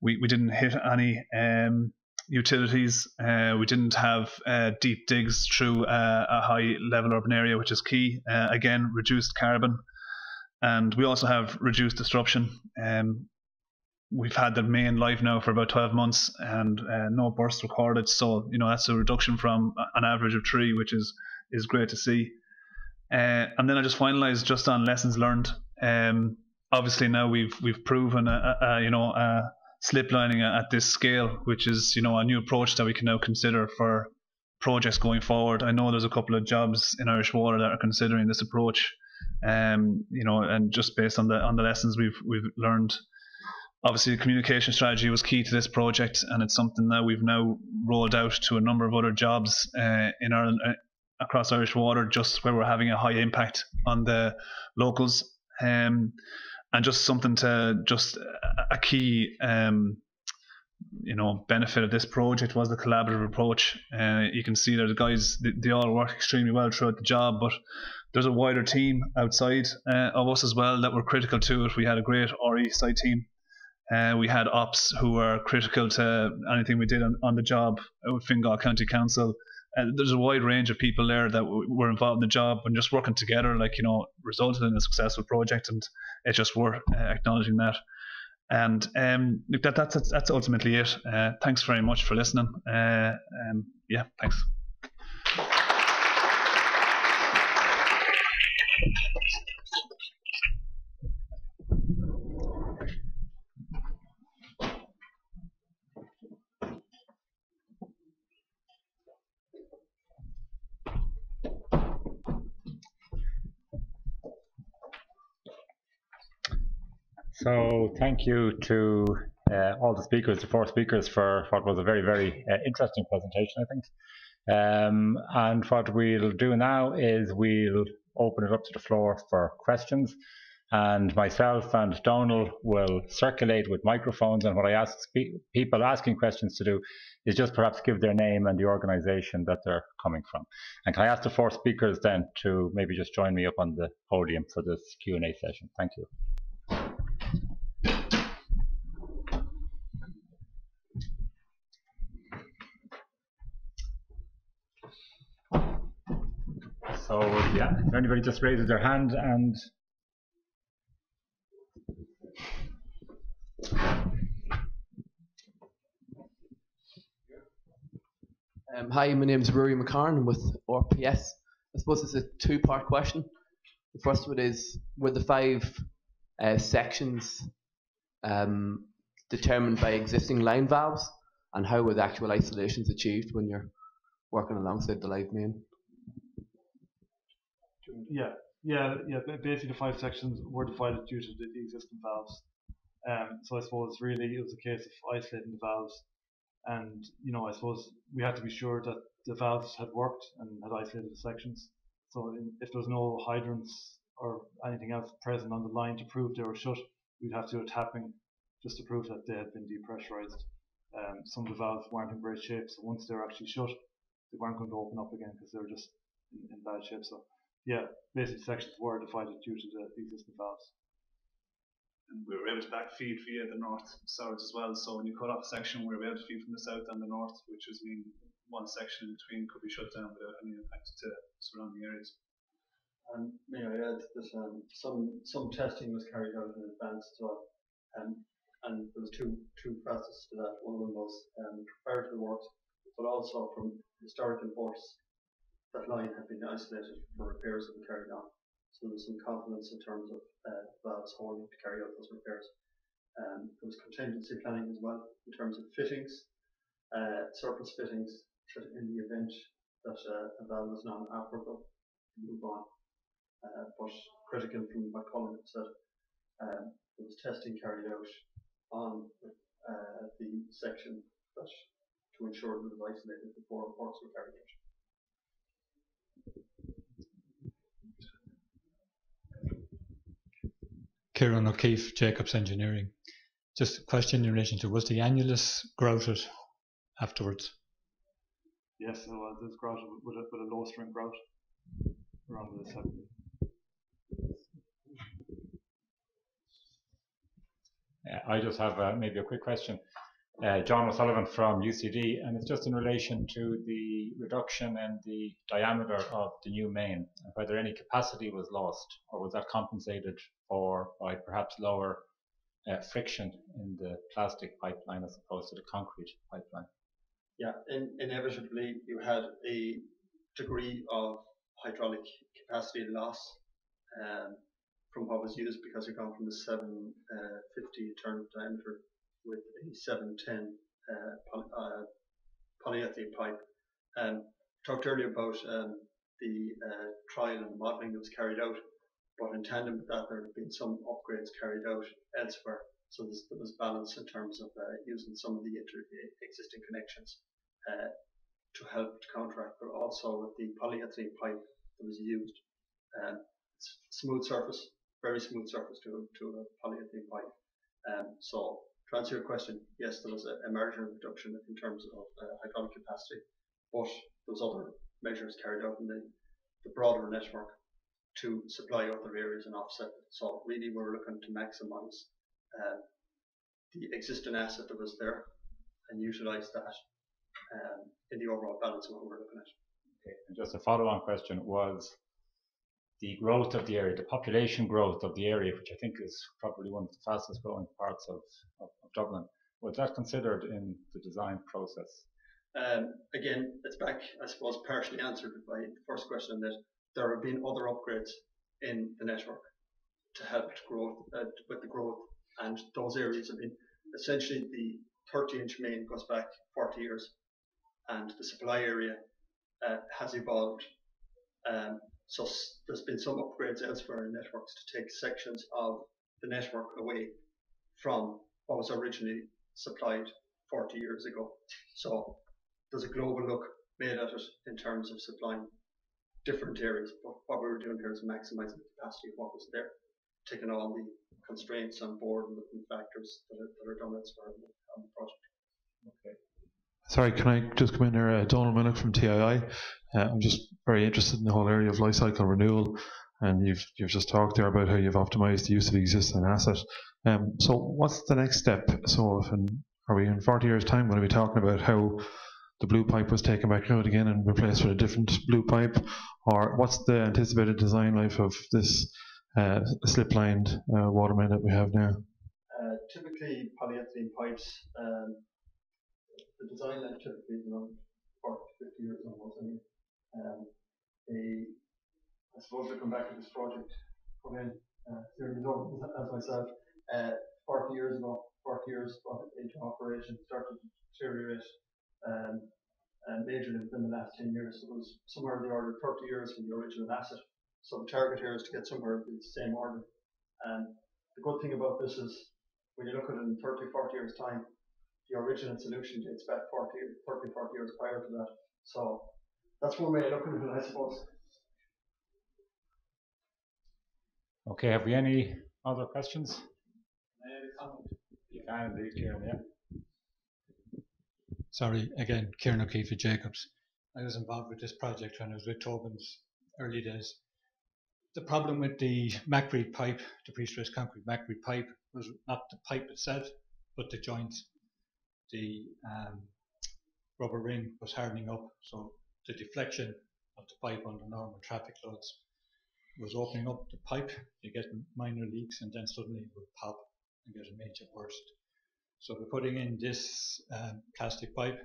[SPEAKER 2] we, we didn't hit any um, utilities. Uh, we didn't have uh, deep digs through a high level urban area, which is key. Again, reduced carbon. And we also have reduced disruption. Um, we've had the main live now for about 12 months and uh, no bursts recorded. So, you know, that's a reduction from an average of three, which is, is great to see. Uh, and then I just finalized just on lessons learned. Um, obviously now we've we've proven a, a, a you know a, slip lining at this scale, which is you know a new approach that we can now consider for projects going forward. I know there's a couple of jobs in Irish Water that are considering this approach, um, you know, and just based on the on the lessons we've we've learned. Obviously, the communication strategy was key to this project, and it's something that we've now rolled out to a number of other jobs uh, in Ireland uh, across Irish Water, just where we're having a high impact on the locals. Um, and just something to just a key um, you know benefit of this project was the collaborative approach. Uh, you can see that the guys they, they, all work extremely well throughout the job, but there's a wider team outside uh, of us as well that were critical to it. We had a great RE side team. Uh, we had ops who were critical to anything we did on, on the job with Fingal County Council. Uh, there's a wide range of people there that w- were involved in the job and just working together, like you know, resulted in a successful project, and it's just worth uh, acknowledging that. And um, that, that's that's ultimately it. Uh, thanks very much for listening. Uh, um, yeah, thanks.
[SPEAKER 1] So thank you to uh, all the speakers, the four speakers, for what was a very, very uh, interesting presentation, I think. Um, and what we'll do now is we'll open it up to the floor for questions. And myself and Donal will circulate with microphones. And what I ask people asking questions to do is just perhaps give their name and the organization that they're coming from. And can I ask the four speakers then to maybe just join me up on the podium for this Q&A session? Thank you. So yeah, if anybody just raises their hand and
[SPEAKER 6] Um, hi, my name is Rory McCarn. With RPS. I suppose it's a two-part question. The first one is: Were the five uh, sections um, determined by existing line valves, and how were the actual isolations achieved when you're working alongside the live main?
[SPEAKER 5] Yeah, yeah, yeah. Basically, the five sections were divided due to the, the existing valves. Um, so I suppose really it was a case of isolating the valves, and you know I suppose we had to be sure that the valves had worked and had isolated the sections. So in, if there was no hydrants or anything else present on the line to prove they were shut, we'd have to do a tapping just to prove that they had been depressurized. Um, some of the valves weren't in great shape, so once they were actually shut, they weren't going to open up again because they were just in, in bad shape. So yeah, basic sections were divided due to the existing valves.
[SPEAKER 2] And we were able to back feed via the north south as well. So when you cut off a section, we were able to feed from the south and the north, which was mean one section in between could be shut down without any impact to surrounding areas.
[SPEAKER 4] And may I add that um, some some testing was carried out in advance as well. Um, and there was two two facets to that. One of them was um, prior to the works, but also from historic importance that line had been isolated for repairs that were carried on. So there was some confidence in terms of uh, valves holding to carry out those repairs. Um, there was contingency planning as well in terms of fittings, uh, surface fittings, in the event that uh, a valve was non-operable, move on. Uh, but critical from what Colm said, um, there was testing carried out on uh, the section that to ensure that it was isolated before works were carried out.
[SPEAKER 7] Kieran O'Keefe, Jacobs Engineering. Just a question in relation to was the annulus grouted afterwards?
[SPEAKER 5] Yes, it was. It's grouted with a, with a low string grout around the 70.
[SPEAKER 1] I just have uh, maybe a quick question. Uh, John O'Sullivan from UCD, and it's just in relation to the reduction in the diameter of the new main, whether any capacity was lost, or was that compensated for by perhaps lower uh, friction in the plastic pipeline as opposed to the concrete pipeline?
[SPEAKER 4] Yeah, in, inevitably you had a degree of hydraulic capacity loss um, from what was used because you've gone from the 750 uh, turn diameter with a 710 uh, uh, polyethylene pipe. Um, talked earlier about um, the uh, trial and modelling that was carried out, but in tandem with that, there have been some upgrades carried out elsewhere. So there was balance in terms of uh, using some of the existing connections uh, to help to counteract, but also with the polyethylene pipe that was used. Um, smooth surface, very smooth surface to, to a polyethylene pipe. Um, so to answer your question, yes, there was a, a marginal reduction in terms of uh, hydraulic capacity, but was other measures carried out in the, the broader network to supply other areas and offset it. So really we're looking to maximise uh, the existing asset that was there and utilise that um, in the overall balance of what we're looking at.
[SPEAKER 1] Okay. And just a follow-on question was the growth of the area, the population growth of the area, which I think is probably one of the fastest growing parts of, of, of Dublin, was that considered in the design process?
[SPEAKER 4] Um, again, it's back, I suppose, partially answered by the first question that there have been other upgrades in the network to help growth, uh, with the growth, and those areas have been essentially the 30 inch main goes back 40 years, and the supply area uh, has evolved. Um, so there's been some upgrades elsewhere in networks to take sections of the network away from what was originally supplied 40 years ago. So there's a global look made at it in terms of supplying different areas. But what we were doing here is maximizing the capacity of what was there, taking all the constraints on board and looking factors that are, that are done elsewhere on the project.
[SPEAKER 1] Okay.
[SPEAKER 8] Sorry, can I just come in here? Uh, Donald Minnock from TII. Uh, I'm just very interested in the whole area of life cycle renewal, and you've you've just talked there about how you've optimized the use of existing asset. Um, so, what's the next step? So, if in, are we in 40 years' time going to be talking about how the blue pipe was taken back out again and replaced with a different blue pipe, or what's the anticipated design life of this uh, slip-lined uh, water main that we have now?
[SPEAKER 4] Uh, typically, polyethylene pipes. Um, the design typically is around 40 50 years almost. I mean, um, the, I suppose to come back to this project, come in, uh, as myself, uh, 40 years ago, 40 years into operation, started to deteriorate um, and majorly within the last 10 years. So it was somewhere in the order of 30 years from the original asset. So the target here is to get somewhere in the same order. And the good thing about this is when you look at it in 30, 40 years time, the original solution dates back 40, 30, 40 years prior to that. So that's one way of looking at it, I suppose.
[SPEAKER 1] Okay, have we any other questions? You can indeed, Kieran, yeah.
[SPEAKER 7] Sorry, again, Kieran O'Keefe at Jacobs. I was involved with this project when I was with Tobin's early days. The problem with the Macrete pipe, the pre-stressed concrete Macrete pipe, was not the pipe itself, but the joints the um, rubber ring was hardening up, so the deflection of the pipe under normal traffic loads was opening up the pipe, you get minor leaks, and then suddenly it would pop and get a major burst. So we're putting in this um, plastic pipe,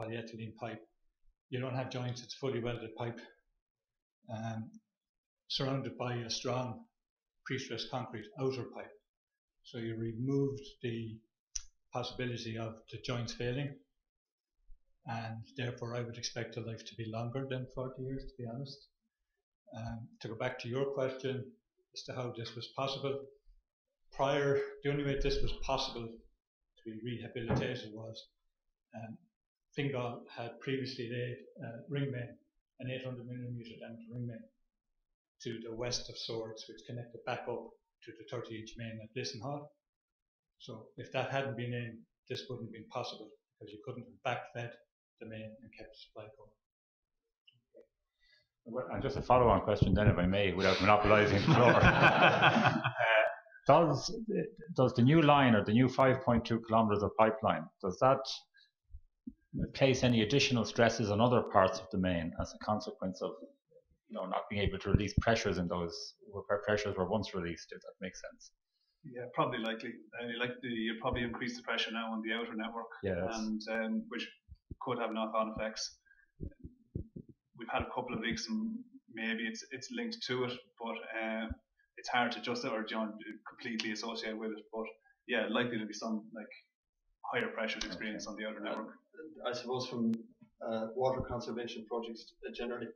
[SPEAKER 7] polyethylene pipe. You don't have joints, it's fully welded pipe, um, surrounded by a strong pre-stressed concrete outer pipe. So you removed the possibility of the joints failing. And therefore, I would expect the life to be longer than 40 years, to be honest. Um, to go back to your question as to how this was possible, prior, the only way this was possible to be rehabilitated was um, Fingal had previously laid uh, ring main, an 800 millimeter diameter ring main, to the west of Swords, which connected back up to the 30 inch main at Lisson so if that hadn't been in, this wouldn't have been possible because you couldn't have backfed the main and kept the supply
[SPEAKER 1] going. And just a follow-on question then, if I may, without monopolising the floor. uh, does does the new line or the new 5.2 kilometres of pipeline does that place any additional stresses on other parts of the main as a consequence of you know not being able to release pressures in those where pressures were once released? If that makes sense.
[SPEAKER 2] Yeah, probably likely. Uh, like the, you probably increase the pressure now on the outer network,
[SPEAKER 1] yes.
[SPEAKER 2] and um, which could have knock-on effects. We've had a couple of leaks, and maybe it's it's linked to it, but uh, it's hard to just or John completely associate with it. But yeah, likely to be some like higher pressure experience okay. on the outer network.
[SPEAKER 4] I suppose from uh, water conservation projects uh, generally,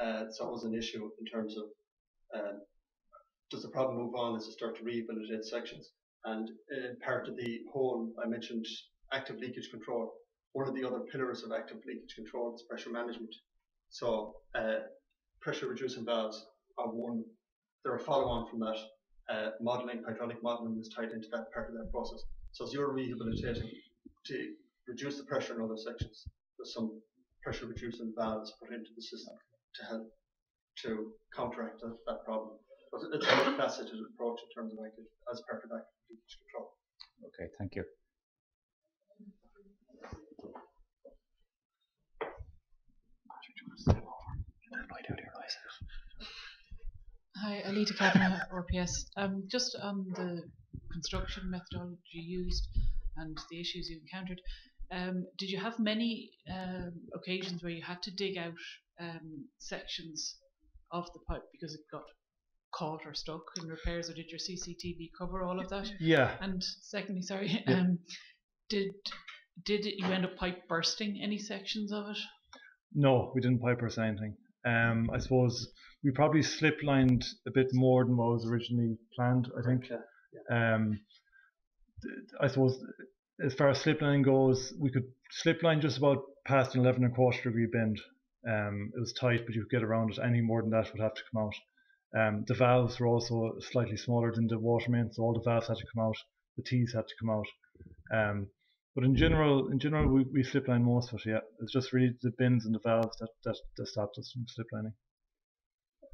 [SPEAKER 4] uh, it's always an issue in terms of uh, does the problem move on as you start to rehabilitate sections? And uh, part of the whole, I mentioned active leakage control. One of the other pillars of active leakage control is pressure management. So uh, pressure reducing valves are one. They're a follow-on from that. Uh, modeling, hydraulic modeling is tied into that part of that process. So as you're rehabilitating to reduce the pressure in other sections, there's some pressure reducing valves put into the system to help to counteract that, that problem. But it's a multifaceted approach in terms of active, as part of active leakage control.
[SPEAKER 1] Okay, thank you.
[SPEAKER 9] Hi, Alita Kavanagh, RPS. Um, just on the construction methodology used and the issues you encountered, um, did you have many um, occasions where you had to dig out um, sections of the pipe because it got caught or stuck in repairs, or did your CCTV cover all of that?
[SPEAKER 5] Yeah.
[SPEAKER 9] And secondly, sorry,
[SPEAKER 5] Yeah.
[SPEAKER 9] um, did did you end up pipe bursting any sections of it?
[SPEAKER 5] No, we didn't pipe burst anything. Um, I suppose we probably slip lined a bit more than what was originally planned. I think. Yeah. Um, I suppose as far as slip lining goes, we could slip line just about past an 11 and a quarter degree bend. Um, it was tight, but you could get around it. Any more than that would have to come out. Um, the valves were also slightly smaller than the water main, so all the valves had to come out. The T's had to come out. Um, but in general, in general, we, we slip line most of it. Yeah, it's just really the bends and the valves that that, that stopped us from slip lining.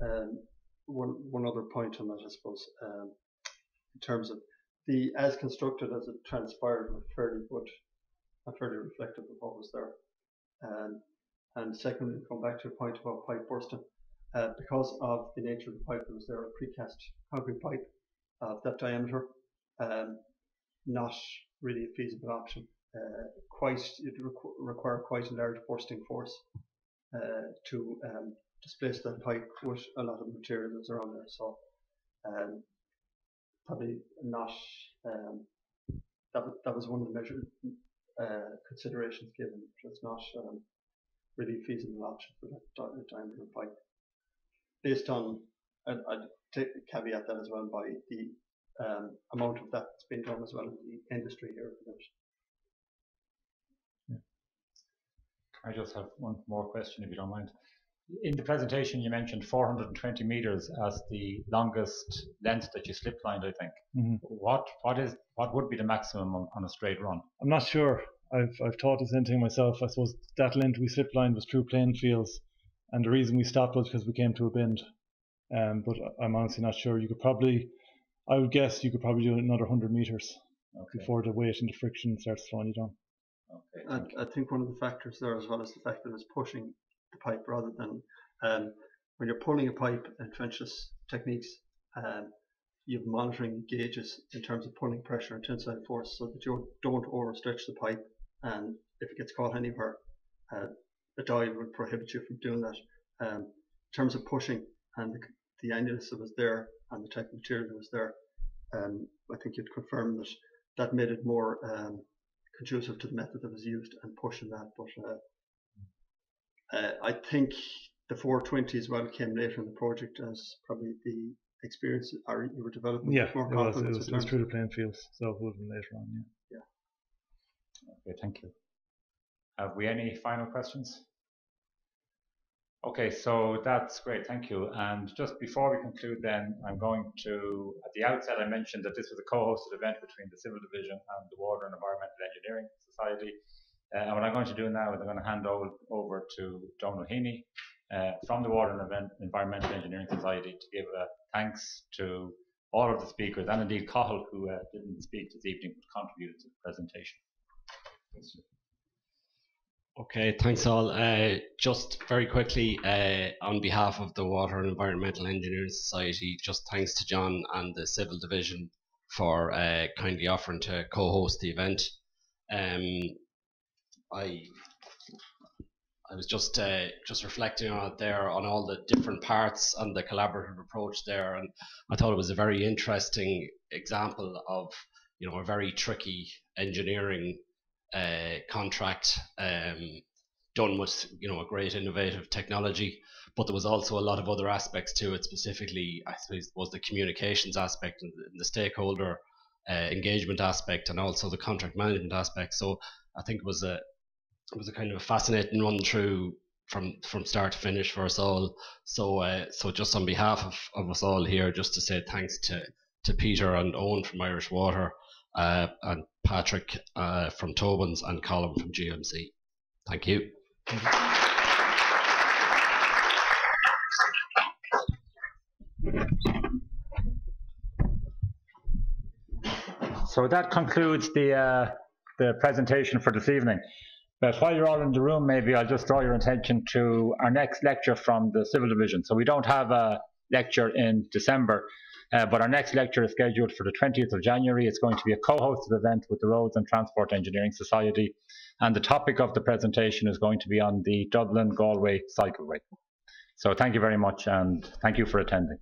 [SPEAKER 4] Um, one one other point on that, I suppose, um, in terms of the as constructed as it transpired were fairly good and fairly reflective of what was there. Um, and secondly, come back to your point about pipe bursting, uh, because of the nature of the pipe it was there, a precast concrete pipe of that diameter, um, not really a feasible option. Uh, quite it requ- require quite a large bursting force uh, to um, displace that pipe with a lot of material that's around there. So um, probably not. Um, that that was one of the measured uh, considerations given. It's not um, really feasible option for that di- diameter pipe. Based on, I'd, I'd caveat that as well by the um, amount of that that's been done as well in the industry here.
[SPEAKER 1] I just have one more question, if you don't mind. In the presentation, you mentioned 420 meters as the longest length that you slip lined. I think.
[SPEAKER 5] Mhm.
[SPEAKER 1] What what is what would be the maximum on, on a straight run?
[SPEAKER 5] I'm not sure. I've I've taught the same thing myself. I suppose that length we slip lined was through plain fields, and the reason we stopped was because we came to a bend. Um, but I'm honestly not sure. You could probably, I would guess, you could probably do another hundred meters
[SPEAKER 1] Okay.
[SPEAKER 5] before the weight and the friction starts slowing you down.
[SPEAKER 1] Okay.
[SPEAKER 4] I. I think one of the factors there as well is the fact that it's pushing the pipe rather than um, when you're pulling a pipe in trenchless techniques, um, you have monitoring gauges in terms of pulling pressure and tensile force so that you don't overstretch the pipe and if it gets caught anywhere, uh, a dive would prohibit you from doing that. Um, in terms of pushing and the, the annulus that was there and the type of material that was there, um, I think you'd confirm that that made it more um, conducive to the method that was used and pushing that. But uh, uh, I think the 420 as well came later in the project as probably the experience or you were developing
[SPEAKER 5] Yeah,
[SPEAKER 4] more
[SPEAKER 5] it was. It
[SPEAKER 4] confidence
[SPEAKER 5] was, it was
[SPEAKER 4] terms
[SPEAKER 5] through the plain fields, so it would have been later on. Yeah.
[SPEAKER 1] Okay, thank you. Have we any final questions? Okay, so that's great, thank you. And just before we conclude then, I'm going to, at the outset I mentioned that this was a co-hosted event between the Civil Division and the Water and Environmental Engineering Society. Uh, and what I'm going to do now is I'm going to hand over, over to Donald Heaney uh, from the Water and Envi- Environmental Engineering Society to give uh, thanks to all of the speakers and indeed Cahill who uh, didn't speak this evening but contributed to the presentation.
[SPEAKER 10] Okay, thanks all. Uh, just very quickly, uh, on behalf of the Water and Environmental Engineering Society, just thanks to John and the Civil Division for uh, kindly offering to co-host the event. Um, I I was just uh, just reflecting on it there on all the different parts and the collaborative approach there, and I thought it was a very interesting example of you know a very tricky engineering uh, contract um, done with you know a great innovative technology, but there was also a lot of other aspects to it. Specifically, I suppose was the communications aspect and the, stakeholder uh, engagement aspect, and also the contract management aspect. So I think it was a it was a kind of a fascinating run through from from start to finish for us all. So uh, so just on behalf of, of us all here, just to say thanks to to Peter and Owen from Irish Water, uh, and Patrick uh, from Tobin's, and Colm from GMC. Thank you.
[SPEAKER 1] So that concludes the, uh, the presentation for this evening. But while you're all in the room, maybe I'll just draw your attention to our next lecture from the Civil Division. So we don't have a lecture in December, uh, but our next lecture is scheduled for the 20th of January. It's going to be a co-hosted event with the Roads and Transport Engineering Society. And the topic of the presentation is going to be on the Dublin-Galway cycleway. So thank you very much and thank you for attending.